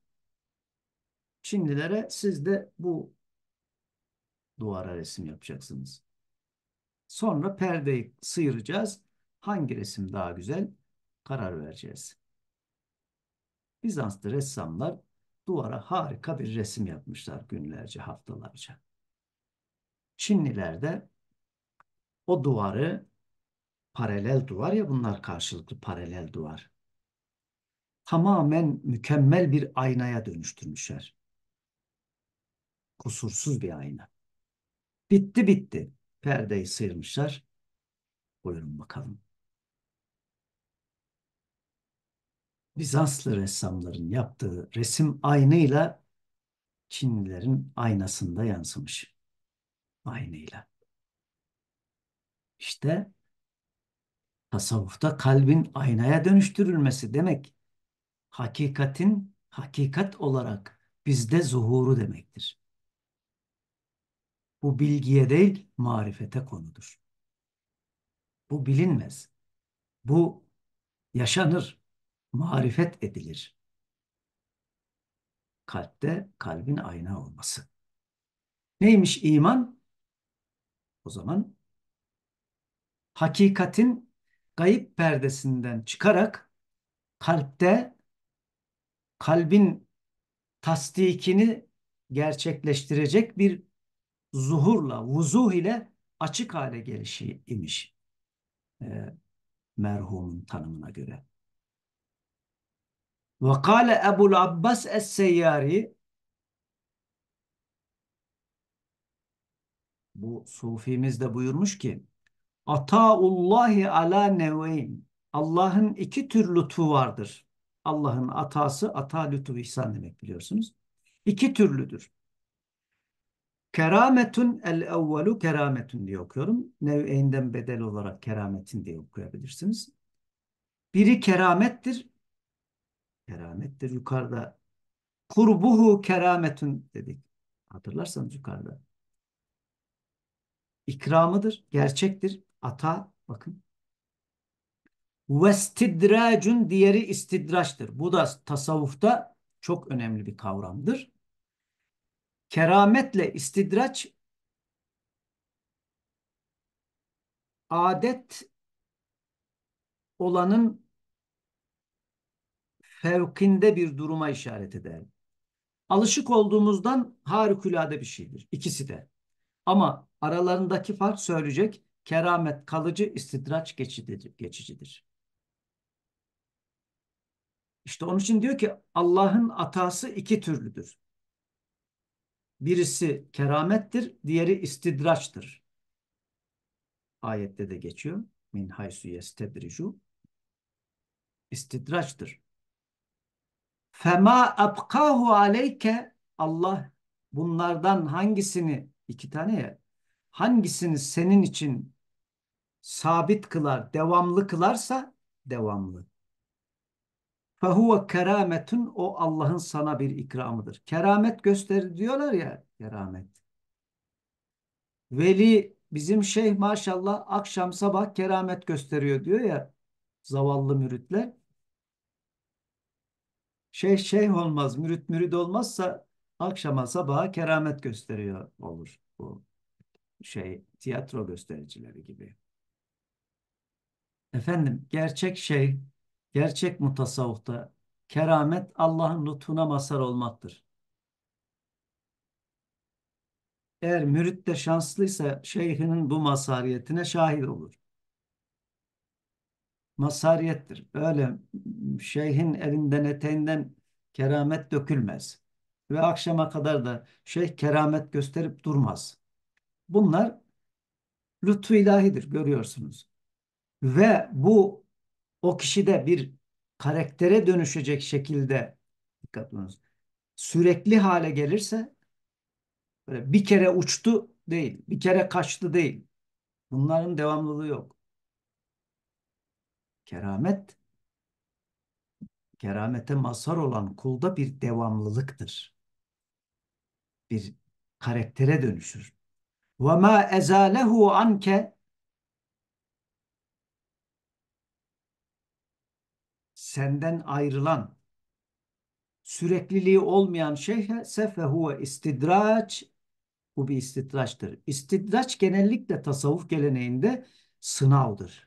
Çinlilere siz de bu duvara resim yapacaksınız. Sonra perdeyi sıyıracağız. Hangi resim daha güzel karar vereceğiz. Bizanslı ressamlar duvara harika bir resim yapmışlar günlerce, haftalarca. Çinliler de o duvarı paralel duvar ya bunlar karşılıklı paralel duvar. Tamamen mükemmel bir aynaya dönüştürmüşler. Kusursuz bir ayna. Bitti bitti. Perdeyi sıyırmışlar. Buyurun bakalım. Bizanslı ressamların yaptığı resim aynıyla Çinlilerin aynasında yansımış. Aynıyla. İşte tasavvufta kalbin aynaya dönüştürülmesi demek hakikatin hakikat olarak bizde zuhuru demektir. Bu bilgiye değil marifete konudur. Bu bilinmez. Bu yaşanır, marifet edilir. kalpte kalbin ayna olması. Neymiş iman? O zaman hakikatin gayip perdesinden çıkarak kalpte kalbin tasdikini gerçekleştirecek bir zuhurla, vuzuh ile açık hale gelişi imiş e, merhumun tanımına göre. Ve kâle Ebul Abbas Es-Seyyari bu sufimiz de buyurmuş ki Ataullahi ala neveyn Allah'ın iki tür lütfu vardır. Allah'ın atası, ata lütfu ihsan demek biliyorsunuz. İki türlüdür. Kerametun el evvelu kerametun diye okuyorum. Nev'inden bedel olarak kerametin diye okuyabilirsiniz. Biri keramettir. Keramettir yukarıda. Kurbuhu kerametun dedik. Hatırlarsanız yukarıda. İkramıdır, gerçektir. Ata bakın. Vestidracun diğeri istidraçtır. Bu da tasavvufta çok önemli bir kavramdır. Kerametle istidraç adet olanın fevkinde bir duruma işaret eder. Alışık olduğumuzdan harikulade bir şeydir. İkisi de. Ama aralarındaki fark söyleyecek. Keramet kalıcı, istidraç geçicidir. İşte onun için diyor ki Allah'ın atası iki türlüdür. Birisi keramettir, diğeri istidraçtır. Ayette de geçiyor. Min haysu yestedricu. İstidraçtır. Fema abkahu aleyke Allah bunlardan hangisini iki tane ya hangisini senin için sabit kılar, devamlı kılarsa devamlı. Fehuve kerametun o Allah'ın sana bir ikramıdır. Keramet gösteri diyorlar ya keramet. Veli bizim şeyh maşallah akşam sabah keramet gösteriyor diyor ya zavallı müritler. Şeyh şeyh olmaz, mürit mürit olmazsa akşama sabaha keramet gösteriyor olur bu şey tiyatro göstericileri gibi. Efendim gerçek şey gerçek mutasavvufta keramet Allah'ın lütfuna mazhar olmaktır. Eğer mürit de şanslıysa şeyhinin bu mazhariyetine şahit olur. Mazhariyettir. Öyle şeyhin elinden eteğinden keramet dökülmez. Ve akşama kadar da şeyh keramet gösterip durmaz. Bunlar lütfu ilahidir görüyorsunuz. Ve bu o kişide bir karaktere dönüşecek şekilde dikkat ediniz. Sürekli hale gelirse böyle bir kere uçtu değil, bir kere kaçtı değil. Bunların devamlılığı yok. Keramet keramete mazhar olan kulda bir devamlılıktır. Bir karaktere dönüşür. Ve ma ezalehu anke senden ayrılan sürekliliği olmayan şeyse fehuve istidraç bu bir istidraçtır. İstidraç genellikle tasavvuf geleneğinde sınavdır.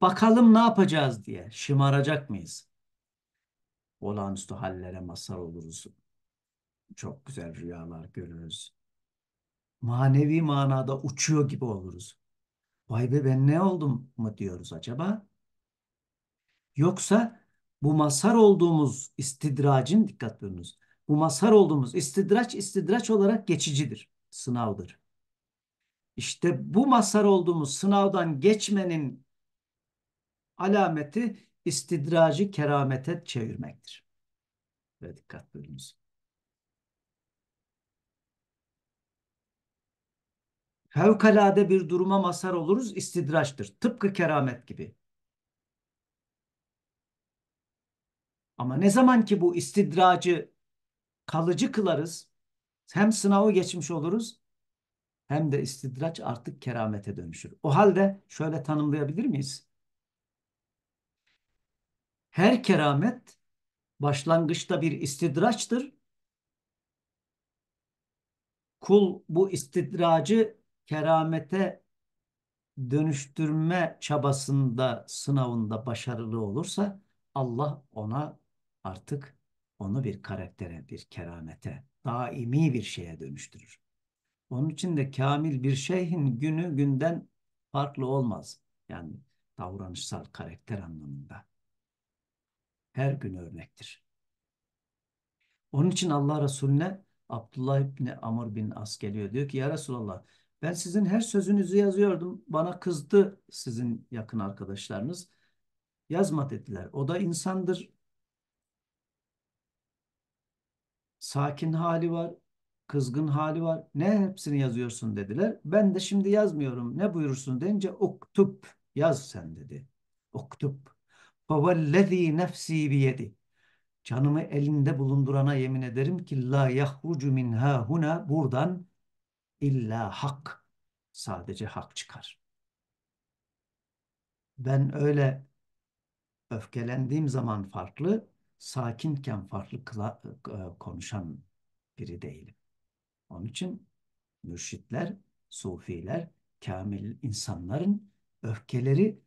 Bakalım ne yapacağız diye şımaracak mıyız? Olağanüstü hallere mazhar oluruz. Çok güzel rüyalar görürüz. Manevi manada uçuyor gibi oluruz. Vay be ben ne oldum mu diyoruz acaba? Yoksa bu mazhar olduğumuz istidracın dikkat buyurunuz. Bu mazhar olduğumuz istidraç istidraç olarak geçicidir. Sınavdır. İşte bu mazhar olduğumuz sınavdan geçmenin alameti istidracı keramete çevirmektir. Ve dikkat buyurunuz. Fevkalade bir duruma mazhar oluruz istidraçtır. Tıpkı keramet gibi. Ama ne zaman ki bu istidracı kalıcı kılarız, hem sınavı geçmiş oluruz, hem de istidraç artık keramete dönüşür. O halde şöyle tanımlayabilir miyiz? Her keramet başlangıçta bir istidraçtır. Kul bu istidracı keramete dönüştürme çabasında, sınavında başarılı olursa Allah ona artık onu bir karaktere, bir keramete, daimi bir şeye dönüştürür. Onun için de kamil bir şeyhin günü günden farklı olmaz. Yani davranışsal karakter anlamında. Her gün örnektir. Onun için Allah Resulüne Abdullah İbni Amr bin As geliyor. Diyor ki ya Resulallah ben sizin her sözünüzü yazıyordum. Bana kızdı sizin yakın arkadaşlarınız. Yazma dediler. O da insandır. Sakin hali var. Kızgın hali var. Ne hepsini yazıyorsun dediler. Ben de şimdi yazmıyorum. Ne buyurursun deyince oktup yaz sen dedi. Oktup. فَوَالَّذ۪ي nefsi biyedi. Canımı elinde bulundurana yemin ederim ki la yahrucu minha huna buradan illa hak. Sadece hak çıkar. Ben öyle öfkelendiğim zaman farklı, sakinken farklı kıla, e, konuşan biri değilim. Onun için mürşitler, sufiler, kamil insanların öfkeleri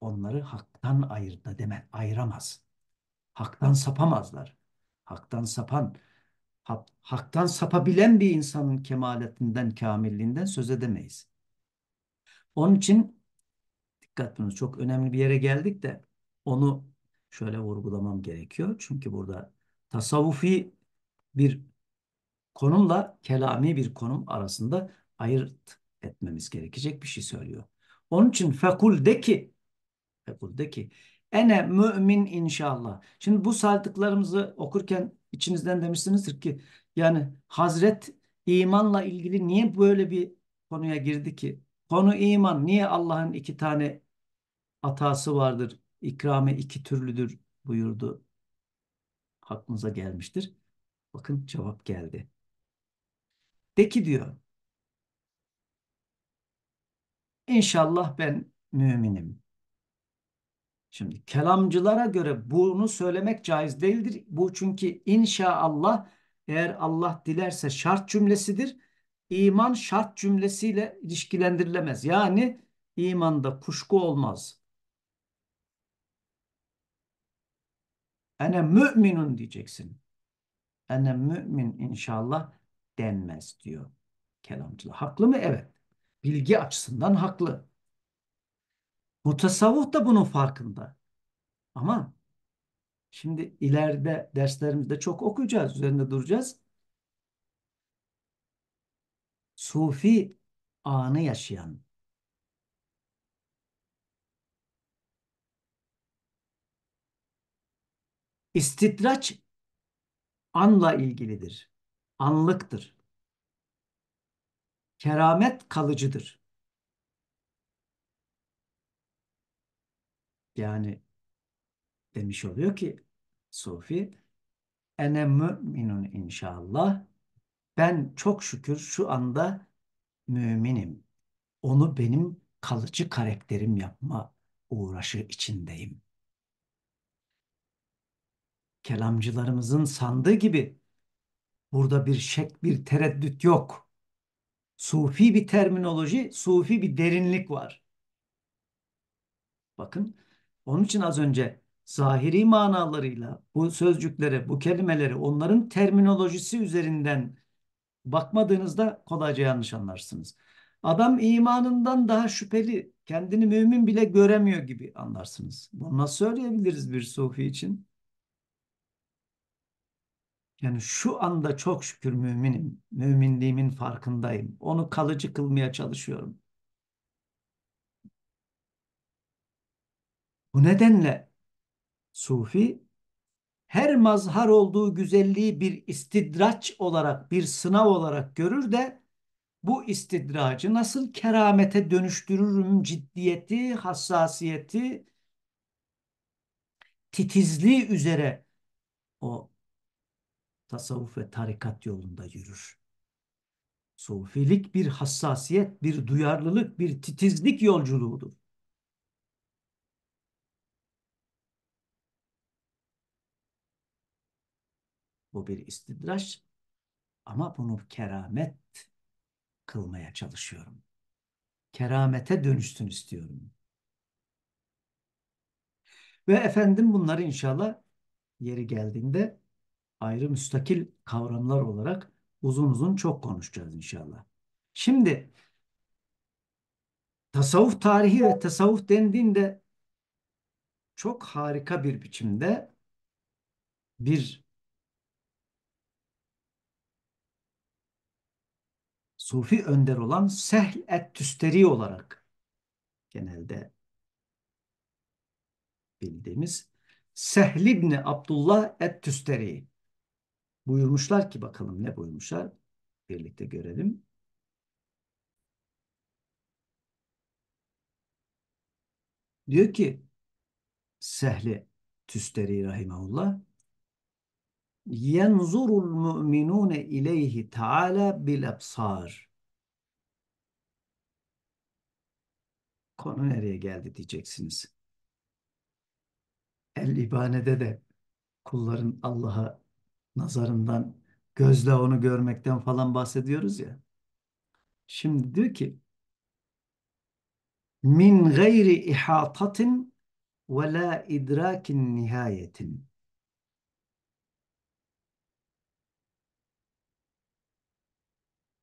onları haktan ayırdı deme, ayıramaz. Haktan sapamazlar. Haktan sapan, hak, haktan sapabilen bir insanın kemaletinden, kamilliğinden söz edemeyiz. Onun için dikkat ediniz çok önemli bir yere geldik de onu şöyle vurgulamam gerekiyor. Çünkü burada tasavvufi bir konumla kelami bir konum arasında ayırt etmemiz gerekecek bir şey söylüyor. Onun için fekul de ki fekul de ki ene mümin inşallah. Şimdi bu saydıklarımızı okurken içinizden demişsinizdir ki yani Hazret imanla ilgili niye böyle bir konuya girdi ki? Konu iman. Niye Allah'ın iki tane atası vardır? İkrame iki türlüdür buyurdu. Hakkınıza gelmiştir. Bakın cevap geldi. De ki diyor. İnşallah ben müminim. Şimdi kelamcılara göre bunu söylemek caiz değildir. Bu çünkü inşallah eğer Allah dilerse şart cümlesidir. İman şart cümlesiyle ilişkilendirilemez. Yani imanda kuşku olmaz. Ene müminun diyeceksin. Ene mümin inşallah denmez diyor kelamcılar. Haklı mı? Evet. Bilgi açısından haklı. Mutasavvuf da bunun farkında. Ama şimdi ileride derslerimizde çok okuyacağız, üzerinde duracağız. Sufi anı yaşayan, istidraç anla ilgilidir. Anlıktır. Keramet kalıcıdır. Yani demiş oluyor ki Sufi ene müminun inşallah ben çok şükür şu anda müminim. Onu benim kalıcı karakterim yapma uğraşı içindeyim. Kelamcılarımızın sandığı gibi burada bir şek, bir tereddüt yok. Sufi bir terminoloji, sufi bir derinlik var. Bakın, onun için az önce zahiri manalarıyla bu sözcükleri, bu kelimeleri onların terminolojisi üzerinden bakmadığınızda kolayca yanlış anlarsınız. Adam imanından daha şüpheli, kendini mümin bile göremiyor gibi anlarsınız. Bunu nasıl söyleyebiliriz bir sufi için? Yani şu anda çok şükür müminim, müminliğimin farkındayım. Onu kalıcı kılmaya çalışıyorum. Bu nedenle Sufi her mazhar olduğu güzelliği bir istidraç olarak, bir sınav olarak görür de bu istidracı nasıl keramete dönüştürürüm ciddiyeti, hassasiyeti, titizliği üzere o tasavvuf ve tarikat yolunda yürür. Sufilik bir hassasiyet, bir duyarlılık, bir titizlik yolculuğudur. Bu bir istidraç ama bunu keramet kılmaya çalışıyorum. Keramete dönüşsün istiyorum. Ve efendim bunları inşallah yeri geldiğinde ayrı müstakil kavramlar olarak uzun uzun çok konuşacağız inşallah. Şimdi tasavvuf tarihi ve tasavvuf dendiğinde çok harika bir biçimde bir Sufi önder olan Sehl et-Tüsteri olarak genelde bildiğimiz Sehl İbni Abdullah et-Tüsteri buyurmuşlar ki bakalım ne buyurmuşlar birlikte görelim. Diyor ki Sehli Tüsteri rahimahullah yenzurul mu'minune ileyhi taala bil absar konu nereye geldi diyeceksiniz. El ibanede de kulların Allah'a nazarından gözle onu görmekten falan bahsediyoruz ya. Şimdi diyor ki min gayri ihatatin ve la idrakin nihayetin.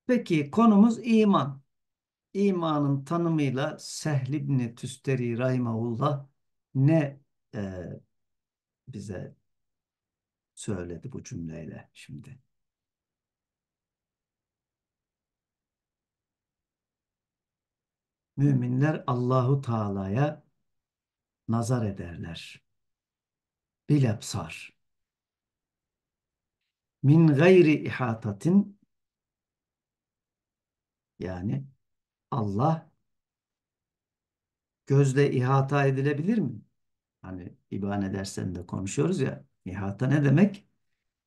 Peki konumuz iman. İmanın tanımıyla Sehl ibn Tüsteri Rahimahullah ne e, bize söyledi bu cümleyle şimdi? Müminler Allahu Teala'ya nazar ederler. Bilebsar. Min gayri ihatatin yani Allah gözle ihata edilebilir mi? Hani ibane derslerinde konuşuyoruz ya. İhata ne demek?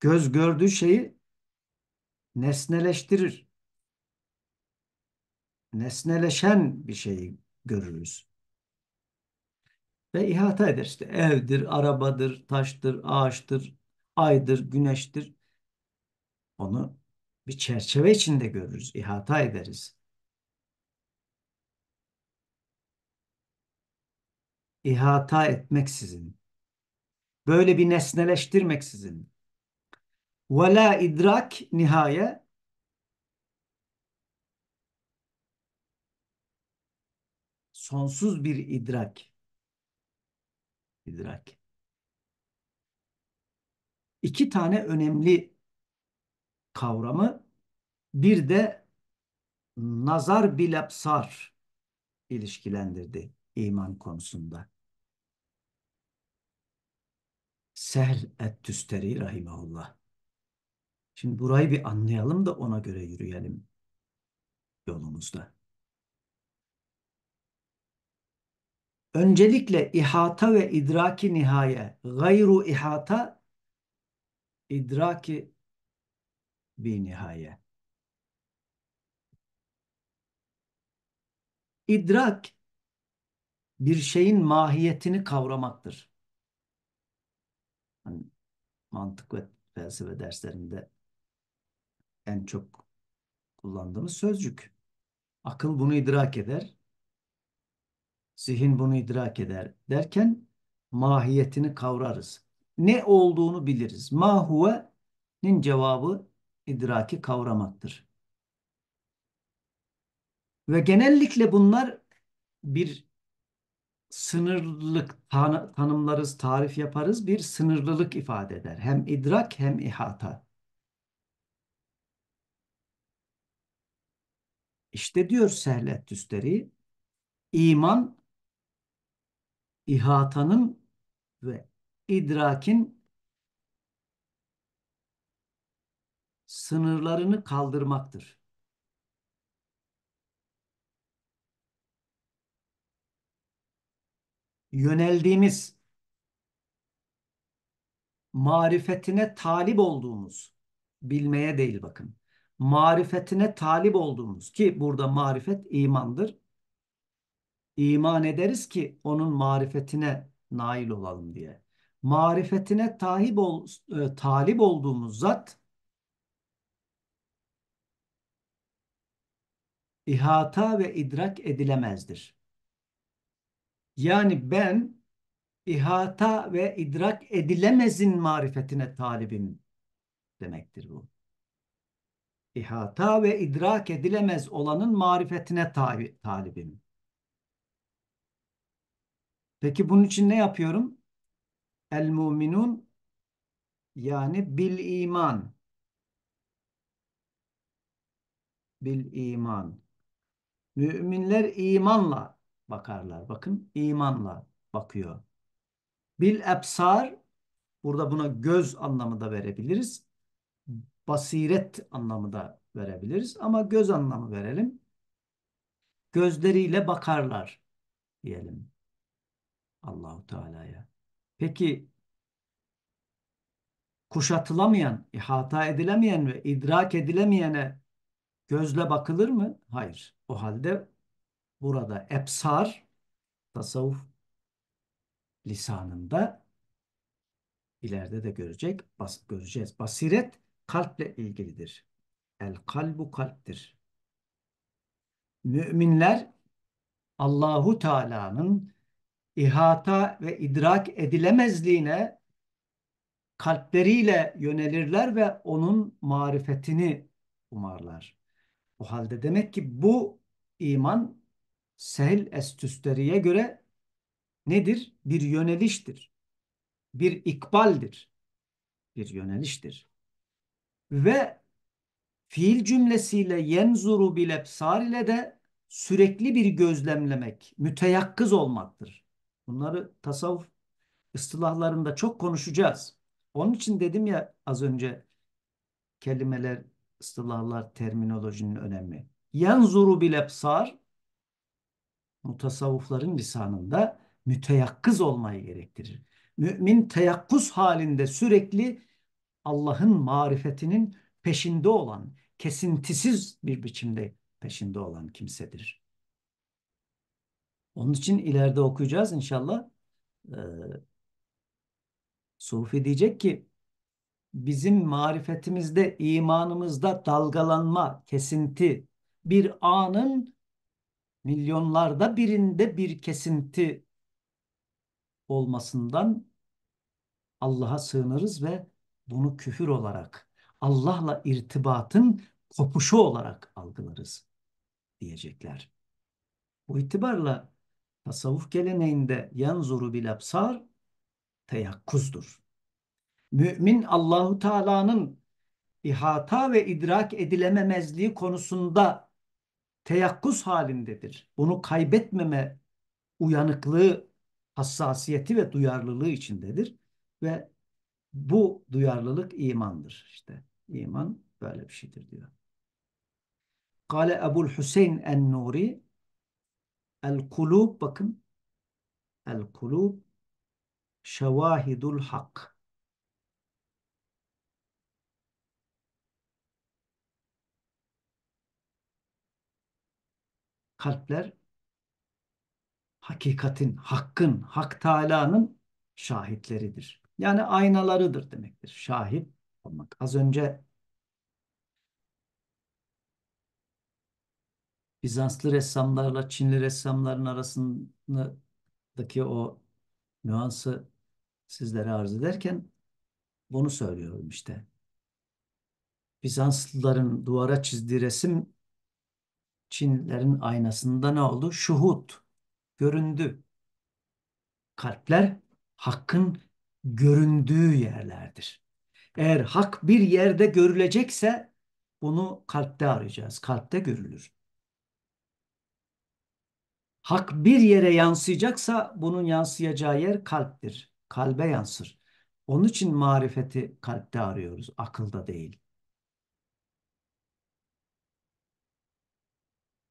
Göz gördüğü şeyi nesneleştirir. Nesneleşen bir şeyi görürüz. Ve ihata eder işte. Evdir, arabadır, taştır, ağaçtır, aydır, güneştir. Onu bir çerçeve içinde görürüz, ihata ederiz. İhata etmeksizin, böyle bir nesneleştirmeksizin, ve la idrak nihaye, sonsuz bir idrak, idrak. İki tane önemli kavramı bir de nazar bilapsar ilişkilendirdi iman konusunda. Sehl et-Tüsteri rahimahullah. Şimdi burayı bir anlayalım da ona göre yürüyelim yolumuzda. Öncelikle ihata ve idraki nihaye, gayru ihata, idraki bir nihaye. İdrak bir şeyin mahiyetini kavramaktır. Hani mantık ve felsefe derslerinde en çok kullandığımız sözcük. Akıl bunu idrak eder, zihin bunu idrak eder derken mahiyetini kavrarız. Ne olduğunu biliriz. Ma huve'nin cevabı idraki kavramaktır. Ve genellikle bunlar bir sınırlılık tan tanımlarız, tarif yaparız. Bir sınırlılık ifade eder. Hem idrak hem ihata. İşte diyor Sehlet Tüsteri, iman ihatanın ve idrakin sınırlarını kaldırmaktır. Yöneldiğimiz, marifetine talip olduğumuz, bilmeye değil bakın, marifetine talip olduğumuz ki burada marifet imandır. İman ederiz ki onun marifetine nail olalım diye. marifetine tahip ol, e, talip olduğumuz zat ihata ve idrak edilemezdir. Yani ben ihata ve idrak edilemezin marifetine talibim demektir bu. İhata ve idrak edilemez olanın marifetine talibim. Peki bunun için ne yapıyorum? El muminun yani bil iman. Bil iman. Müminler imanla bakarlar. Bakın imanla bakıyor. Bil ebsar burada buna göz anlamı da verebiliriz. Basiret anlamı da verebiliriz ama göz anlamı verelim. Gözleriyle bakarlar diyelim. Allahu Teala'ya. Peki kuşatılamayan, ihata edilemeyen ve idrak edilemeyene gözle bakılır mı? Hayır. O halde burada ebsar tasavvuf lisanında ileride de görecek, bas, göreceğiz. Basiret kalple ilgilidir. El kalbu kalptir. Müminler Allahu Teala'nın ihata ve idrak edilemezliğine kalpleriyle yönelirler ve onun marifetini umarlar. O halde demek ki bu iman Sehl Estüsteri'ye göre nedir? Bir yöneliştir. Bir ikbaldir. Bir yöneliştir. Ve fiil cümlesiyle yenzuru bil ebsar ile de sürekli bir gözlemlemek, müteyakkız olmaktır. Bunları tasavvuf ıstılahlarında çok konuşacağız. Onun için dedim ya az önce kelimeler, ıstılahlar, terminolojinin önemi. Yenzuru bil ebsar mutasavvufların lisanında müteyakkız olmayı gerektirir. Mümin teyakkuz halinde sürekli Allah'ın marifetinin peşinde olan, kesintisiz bir biçimde peşinde olan kimsedir. Onun için ileride okuyacağız inşallah. Ee, Sufi diyecek ki bizim marifetimizde, imanımızda dalgalanma, kesinti, bir anın milyonlarda birinde bir kesinti olmasından Allah'a sığınırız ve bunu küfür olarak, Allah'la irtibatın kopuşu olarak algılarız diyecekler. Bu itibarla tasavvuf geleneğinde yanzuru bil absar teyakkuzdur. Mümin Allahu Teala'nın ihata ve idrak edilememezliği konusunda teyakkuz halindedir. Bunu kaybetmeme uyanıklığı, hassasiyeti ve duyarlılığı içindedir. Ve bu duyarlılık imandır. İşte iman böyle bir şeydir diyor. Kale Ebul Hüseyin en-Nuri El-Kulub bakın El-Kulub Şevahidul Hak kalpler hakikatin, hakkın, Hak Teala'nın şahitleridir. Yani aynalarıdır demektir. Şahit olmak. Az önce Bizanslı ressamlarla Çinli ressamların arasındaki o nüansı sizlere arz ederken bunu söylüyorum işte. Bizanslıların duvara çizdiği resim Çinlilerin aynasında ne oldu? Şuhut, göründü. Kalpler hakkın göründüğü yerlerdir. Eğer hak bir yerde görülecekse bunu kalpte arayacağız. Kalpte görülür. Hak bir yere yansıyacaksa bunun yansıyacağı yer kalptir. Kalbe yansır. Onun için marifeti kalpte arıyoruz, akılda değil.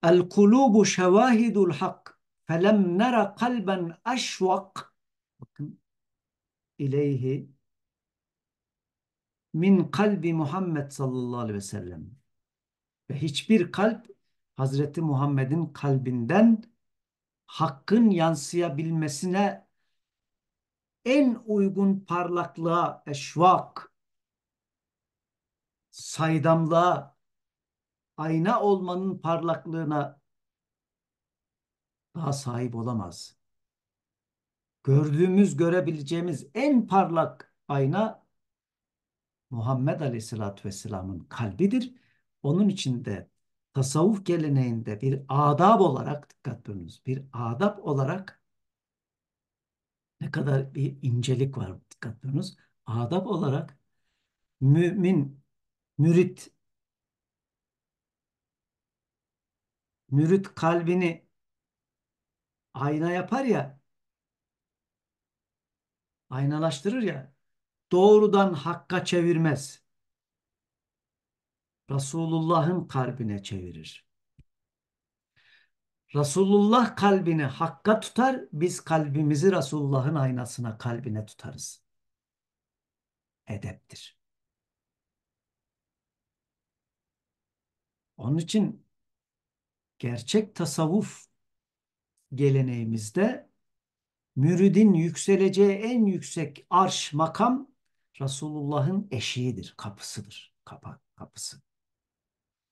El kulubu şevahidul hak. Felem nera kalben eşvak. Bakın ileyhi min kalbi Muhammed sallallahu aleyhi ve sellem. Ve hiçbir kalp Hazreti Muhammed'in kalbinden hakkın yansıyabilmesine en uygun parlaklığa, eşvak, saydamlığa, ayna olmanın parlaklığına daha sahip olamaz. Gördüğümüz, görebileceğimiz en parlak ayna Muhammed Aleyhisselatü Vesselam'ın kalbidir. Onun içinde tasavvuf geleneğinde bir adab olarak dikkat buyurunuz. Bir adab olarak ne kadar bir incelik var dikkat buyurunuz. Adab olarak mümin, mürit mürit kalbini ayna yapar ya aynalaştırır ya doğrudan hakka çevirmez. Resulullah'ın kalbine çevirir. Resulullah kalbini hakka tutar, biz kalbimizi Resulullah'ın aynasına, kalbine tutarız. Edeptir. Onun için gerçek tasavvuf geleneğimizde müridin yükseleceği en yüksek arş makam Resulullah'ın eşiğidir, kapısıdır. Kapak, kapısı.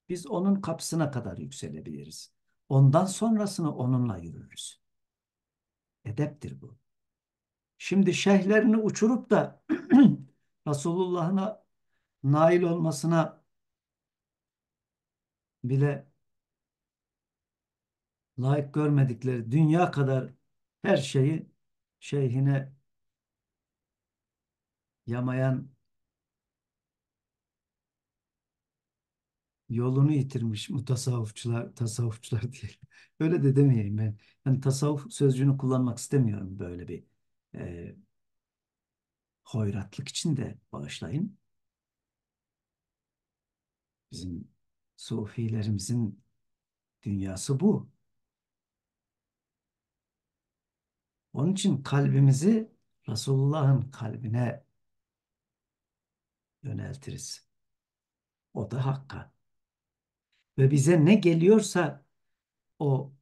Biz onun kapısına kadar yükselebiliriz. Ondan sonrasını onunla yürürüz. Edeptir bu. Şimdi şeyhlerini uçurup da Resulullah'ına nail olmasına bile layık görmedikleri dünya kadar her şeyi şeyhine yamayan yolunu yitirmiş mutasavvufçular, tasavvufçular diye. Öyle de demeyeyim ben. Yani tasavvuf sözcüğünü kullanmak istemiyorum böyle bir e, hoyratlık için de bağışlayın. Bizim sufilerimizin dünyası bu. Onun için kalbimizi Resulullah'ın kalbine yöneltiriz. O da Hakk'a. Ve bize ne geliyorsa o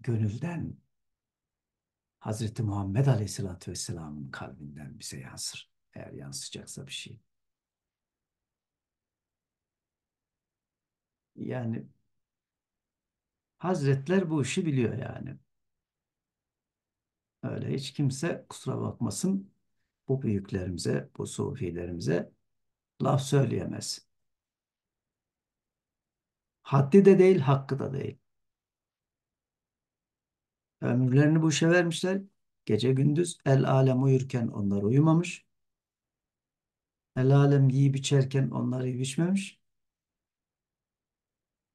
gönülden Hazreti Muhammed Aleyhisselatü Vesselam'ın kalbinden bize yansır. Eğer yansıyacaksa bir şey. Yani Hazretler bu işi biliyor yani. Öyle hiç kimse kusura bakmasın bu büyüklerimize, bu sufilerimize laf söyleyemez. Haddi de değil, hakkı da değil. Ömürlerini bu işe vermişler. Gece gündüz el alem uyurken onlar uyumamış. El alem yiyip içerken onlar yiyip içmemiş.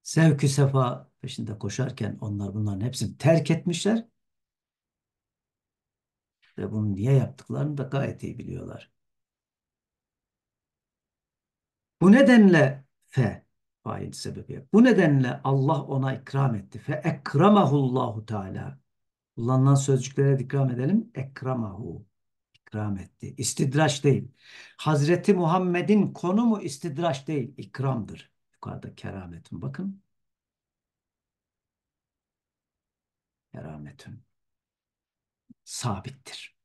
Sevkü sefa peşinde koşarken onlar bunların hepsini terk etmişler. Ve bunu niye yaptıklarını da gayet iyi biliyorlar. Bu nedenle fe fail sebebi. Bu nedenle Allah ona ikram etti. Fe ekramahullahu teala. Kullanılan sözcüklere dikkat edelim. Ekramahu. ikram etti. İstidraç değil. Hazreti Muhammed'in konumu istidraç değil. ikramdır. Yukarıda kerametun. Bakın. Kerametun. Sabittir.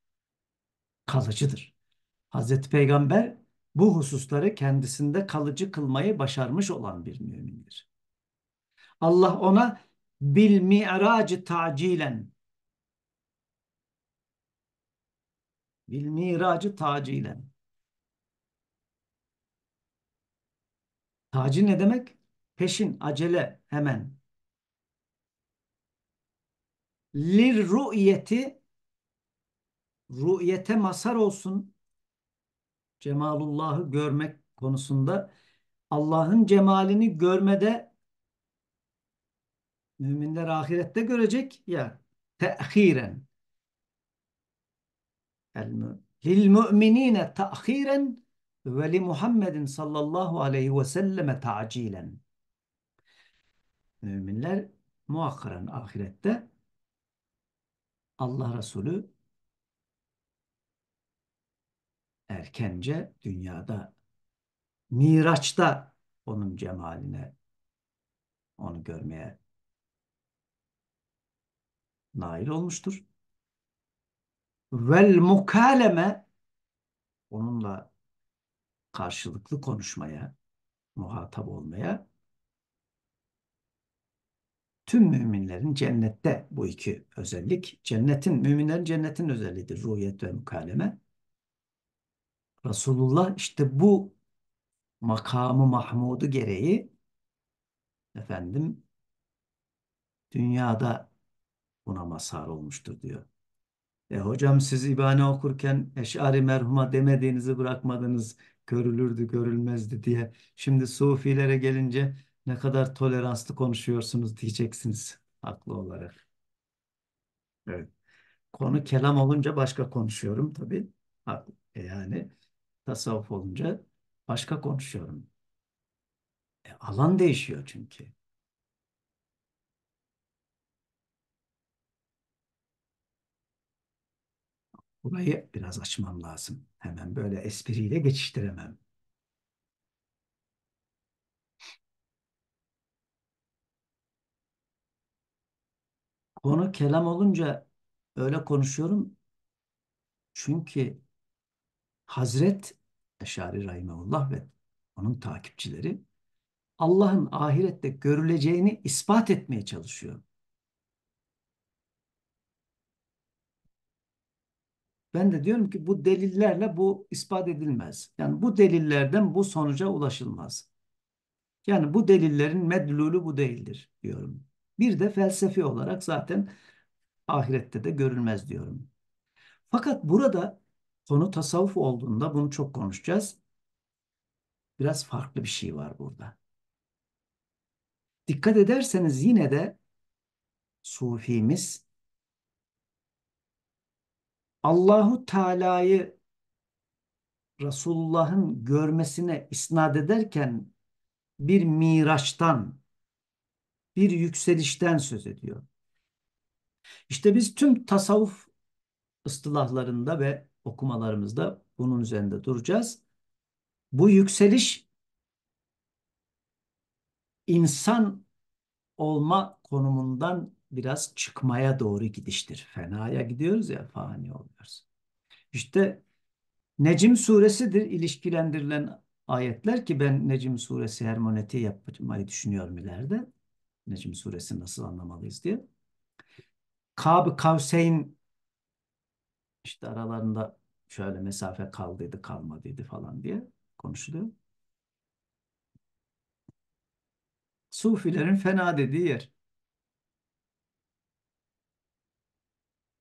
Kalıcıdır. Hazreti Peygamber bu hususları kendisinde kalıcı kılmayı başarmış olan bir mümindir. Allah ona bil mi'racı tacilen bil miracı tacilen Taci ne demek? Peşin, acele, hemen. Lir ru'yeti ru'yete mazhar olsun Cemalullah'ı görmek konusunda. Allah'ın cemalini görmede müminler ahirette görecek ya te'hiren. Lil mu'minine te'hiren ve li Muhammedin sallallahu aleyhi ve selleme ta'cilen. Müminler muhakkaren ahirette Allah Resulü erkence dünyada Miraç'ta onun cemaline onu görmeye nail olmuştur. vel mukaleme onunla karşılıklı konuşmaya, muhatap olmaya tüm müminlerin cennette bu iki özellik. Cennetin, müminlerin cennetin özelliğidir. Ruhiyet ve mukaleme. Resulullah işte bu makamı Mahmud'u gereği efendim dünyada buna mazhar olmuştur diyor. E hocam siz İbane okurken Eş'ari merhuma demediğinizi bırakmadınız. Görülürdü, görülmezdi diye. Şimdi Sufilere gelince ne kadar toleranslı konuşuyorsunuz diyeceksiniz haklı olarak. Evet. Konu kelam olunca başka konuşuyorum tabii. E Yani tasavvuf olunca başka konuşuyorum. E, alan değişiyor çünkü. Burayı biraz açmam lazım. Hemen böyle espriyle geçiştiremem. Konu kelam olunca öyle konuşuyorum. Çünkü Hazret Eşari Rahimahullah ve onun takipçileri Allah'ın ahirette görüleceğini ispat etmeye çalışıyor. Ben de diyorum ki bu delillerle bu ispat edilmez. Yani bu delillerden bu sonuca ulaşılmaz. Yani bu delillerin medlulü bu değildir diyorum. Bir de felsefi olarak zaten ahirette de görülmez diyorum. Fakat burada konu tasavvuf olduğunda bunu çok konuşacağız. Biraz farklı bir şey var burada. Dikkat ederseniz yine de Sufimiz Allahu Teala'yı Resulullah'ın görmesine isnat ederken bir miraçtan, bir yükselişten söz ediyor. İşte biz tüm tasavvuf ıstılahlarında ve okumalarımızda bunun üzerinde duracağız. Bu yükseliş insan olma konumundan biraz çıkmaya doğru gidiştir. Fenaya gidiyoruz ya fani oluyoruz. İşte Necim suresidir ilişkilendirilen ayetler ki ben Necim suresi hermoneti yapmayı düşünüyorum ileride. Necim suresi nasıl anlamalıyız diye. Kab Kavseyn işte aralarında şöyle mesafe kaldıydı kalmadıydı falan diye konuşuluyor. Sufilerin fena dediği yer.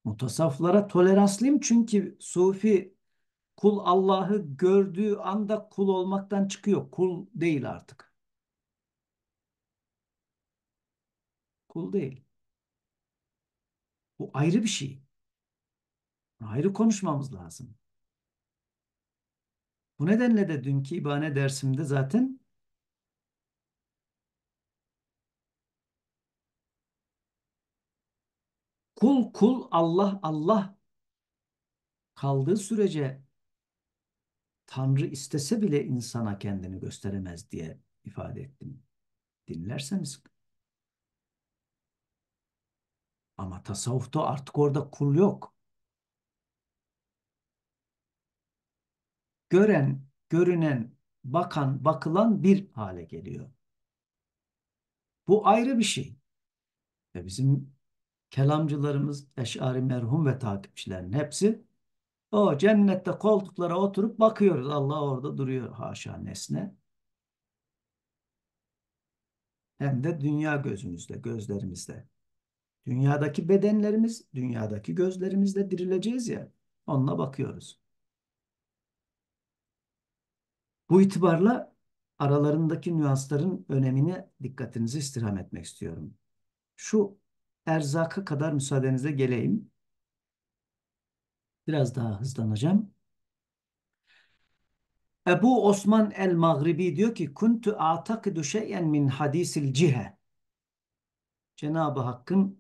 Mutasavvıflara toleranslıyım çünkü Sufi kul Allah'ı gördüğü anda kul olmaktan çıkıyor. Kul değil artık. Kul değil. Bu ayrı bir şey. Ayrı konuşmamız lazım. Bu nedenle de dünkü ibane dersimde zaten kul kul Allah Allah kaldığı sürece Tanrı istese bile insana kendini gösteremez diye ifade ettim. Dinlerseniz. Ama tasavvufta artık orada kul yok. Gören, görünen, bakan, bakılan bir hale geliyor. Bu ayrı bir şey. Ve bizim kelamcılarımız, eşari merhum ve takipçilerin hepsi o cennette koltuklara oturup bakıyoruz. Allah orada duruyor haşa nesne. Hem de dünya gözümüzde, gözlerimizde. Dünyadaki bedenlerimiz, dünyadaki gözlerimizle dirileceğiz ya. Onunla bakıyoruz. Bu itibarla aralarındaki nüansların önemine dikkatinizi istirham etmek istiyorum. Şu erzaka kadar müsaadenizle geleyim. Biraz daha hızlanacağım. Ebu Osman el-Maghribi diyor ki kuntu a'takidu şey'en min hadisil cihe. Cenab-ı Hakk'ın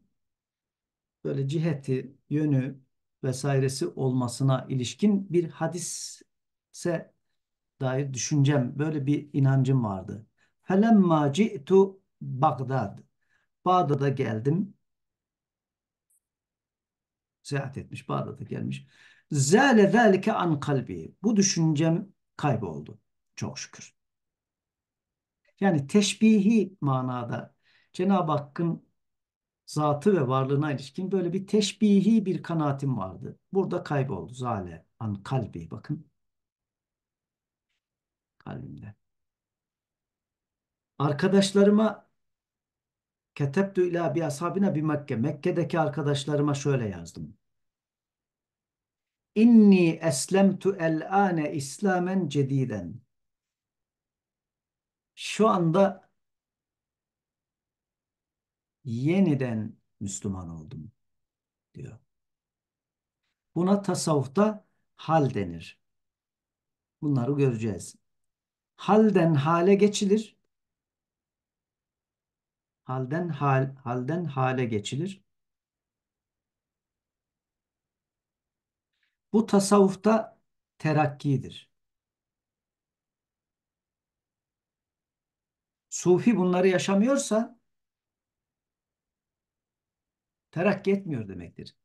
böyle ciheti, yönü vesairesi olmasına ilişkin bir hadise dair düşüncem, böyle bir inancım vardı. Felemma ci'tu Bagdad. Bağdat'a geldim. seyahat etmiş, Bağdat'a gelmiş. Zâle zâlike an kalbi. Bu düşüncem kayboldu. Çok şükür. Yani teşbihi manada Cenab-ı Hakk'ın zatı ve varlığına ilişkin böyle bir teşbihi bir kanaatim vardı. Burada kayboldu. Zale an kalbi. Bakın. Kalbimde. Arkadaşlarıma ketebtu ila bi ashabina bi Mekke. Mekke'deki arkadaşlarıma şöyle yazdım. İnni eslemtu el-ane İslamen cediden. Şu anda yeniden Müslüman oldum diyor. Buna tasavvufta hal denir. Bunları göreceğiz. Halden hale geçilir. Halden hal halden hale geçilir. Bu tasavvufta terakkidir. Sufi bunları yaşamıyorsa terakki etmiyor demektir.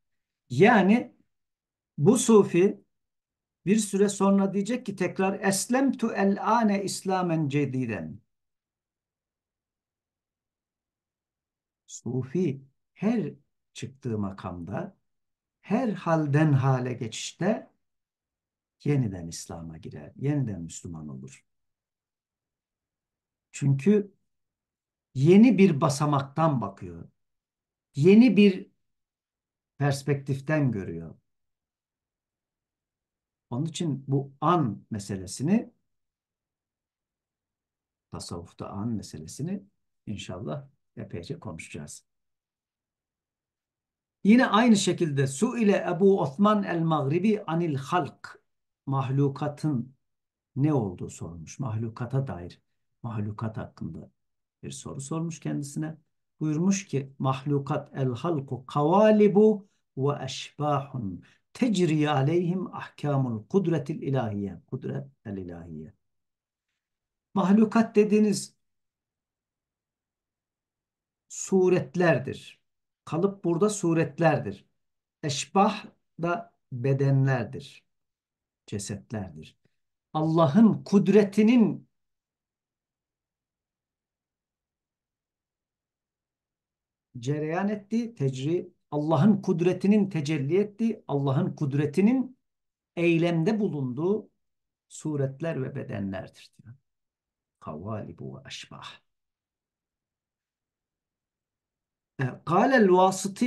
Yani bu sufi bir süre sonra diyecek ki tekrar eslemtu el ane İslamen cediden. Sufi her çıktığı makamda her halden hale geçişte yeniden İslam'a girer, yeniden Müslüman olur. Çünkü yeni bir basamaktan bakıyor. Yeni bir perspektiften görüyor. Onun için bu an meselesini tasavvufta an meselesini inşallah epeyce konuşacağız. Yine aynı şekilde su ile Ebu Osman el-Maghribi anil halk mahlukatın ne olduğu sorulmuş. Mahlukata dair mahlukat hakkında bir soru sormuş kendisine. Buyurmuş ki mahlukat el halku kavalibu ve eşbahun tecri aleyhim ahkamul kudretil ilahiye. Kudret el ilahiye. Mahlukat dediğiniz suretlerdir. Kalıp burada suretlerdir. Eşbah da bedenlerdir. Cesetlerdir. Allah'ın kudretinin cereyan ettiği, tecri, Allah'ın kudretinin tecelli ettiği, Allah'ın kudretinin eylemde bulunduğu suretler ve bedenlerdir diyor. Kavalibu ve aşbah. E, kâlel vasıtı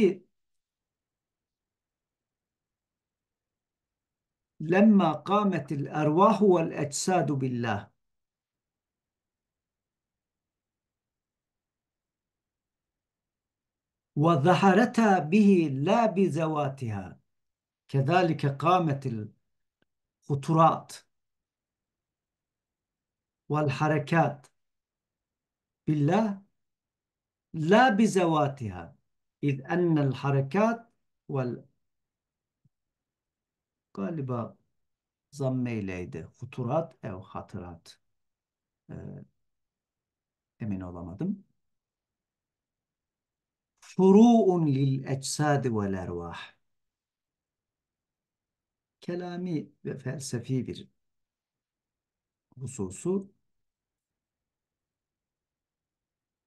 lemma kâmetil ervâhu vel ecsâdu billah وظهرتا به لا بذواتها كذلك قامت الخطرات والحركات بالله لا بذواتها إذ أن الحركات وال galiba zammeyleydi. Huturat ev hatırat. Ee, emin olamadım. Furu'un lil eczadi vel ervah. Kelami ve felsefi bir hususu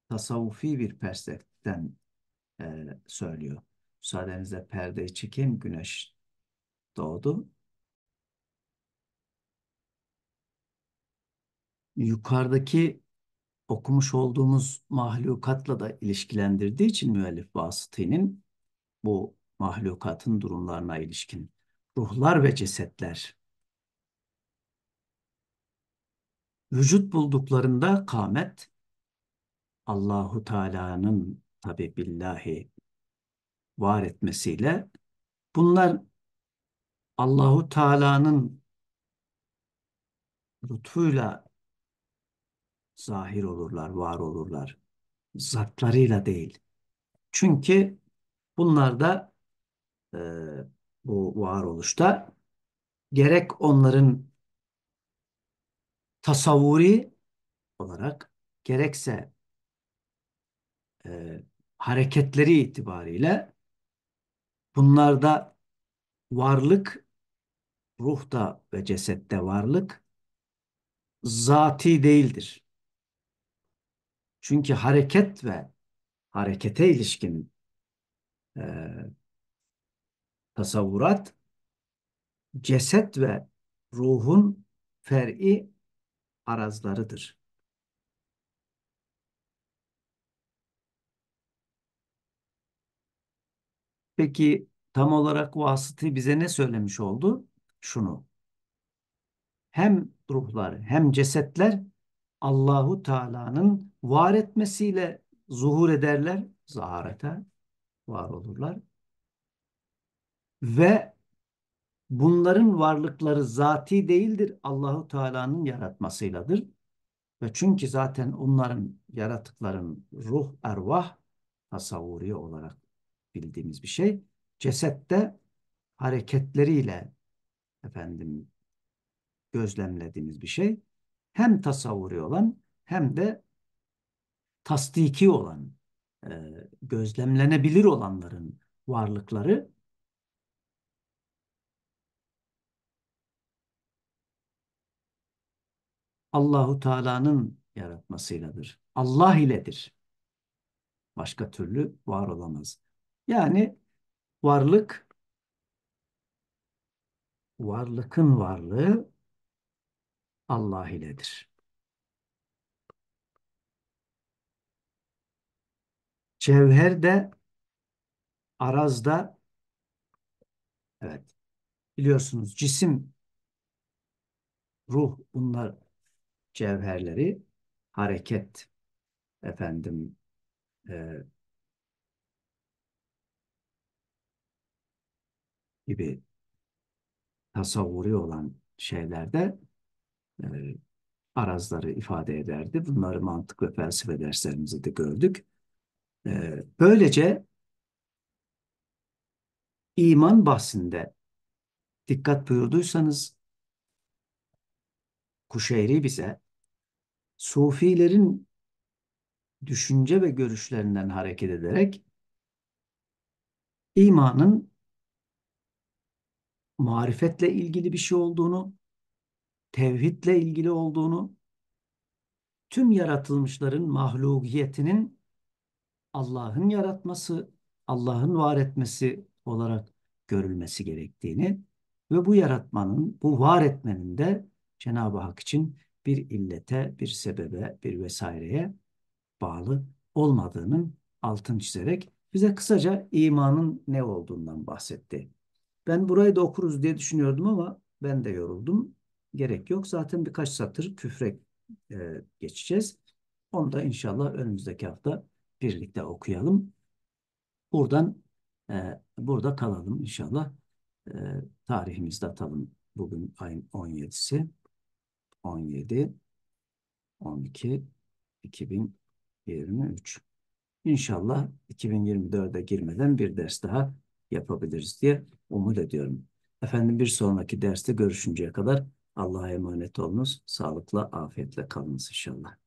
tasavvufi bir perspektiften e, söylüyor. Müsaadenizle perdeyi çekeyim. Güneş doğdu. Yukarıdaki okumuş olduğumuz mahlukatla da ilişkilendirdiği için müellif Vasıti'nin bu mahlukatın durumlarına ilişkin ruhlar ve cesetler vücut bulduklarında kâmet Allahu Teala'nın tabi billahi var etmesiyle bunlar Allahu Teala'nın lütfuyla zahir olurlar, var olurlar. Zatlarıyla değil. Çünkü bunlar da e, bu varoluşta gerek onların tasavvuri olarak gerekse e, hareketleri itibariyle bunlarda varlık, ruhta ve cesette varlık zati değildir. Çünkü hareket ve harekete ilişkin e, tasavvurat ceset ve ruhun fer'i arazlarıdır. Peki tam olarak vasıtı bize ne söylemiş oldu? Şunu. Hem ruhlar hem cesetler Allahu Teala'nın var etmesiyle zuhur ederler, zaharete var olurlar. Ve bunların varlıkları zati değildir, Allahu Teala'nın yaratmasıyladır. Ve çünkü zaten onların yaratıkların ruh, ervah tasavvuri olarak bildiğimiz bir şey. Cesette hareketleriyle efendim gözlemlediğimiz bir şey. Hem tasavvuri olan hem de tasdiki olan, e, gözlemlenebilir olanların varlıkları Allahu Teala'nın yaratmasıyladır. Allah iledir. Başka türlü var olamaz. Yani varlık varlıkın varlığı Allah iledir. Cevher arazda evet biliyorsunuz cisim ruh bunlar cevherleri hareket efendim e, gibi tasavvuri olan şeylerde e, arazları ifade ederdi. Bunları mantık ve felsefe derslerimizde de gördük. E, böylece iman bahsinde dikkat buyurduysanız Kuşeyri bize Sufilerin düşünce ve görüşlerinden hareket ederek imanın marifetle ilgili bir şey olduğunu, tevhidle ilgili olduğunu, tüm yaratılmışların mahlukiyetinin Allah'ın yaratması, Allah'ın var etmesi olarak görülmesi gerektiğini ve bu yaratmanın, bu var etmenin de Cenab-ı Hak için bir illete, bir sebebe, bir vesaireye bağlı olmadığının altını çizerek bize kısaca imanın ne olduğundan bahsetti. Ben burayı da okuruz diye düşünüyordum ama ben de yoruldum. Gerek yok. Zaten birkaç satır küfre e, geçeceğiz. Onu da inşallah önümüzdeki hafta birlikte okuyalım. Buradan e, burada kalalım inşallah. E, tarihimizde atalım. Bugün ayın 17'si. 17 12 2023. İnşallah 2024'e girmeden bir ders daha yapabiliriz diye umut ediyorum. Efendim bir sonraki derste görüşünceye kadar Allah'a emanet olunuz. Sağlıkla, afiyetle kalınız inşallah.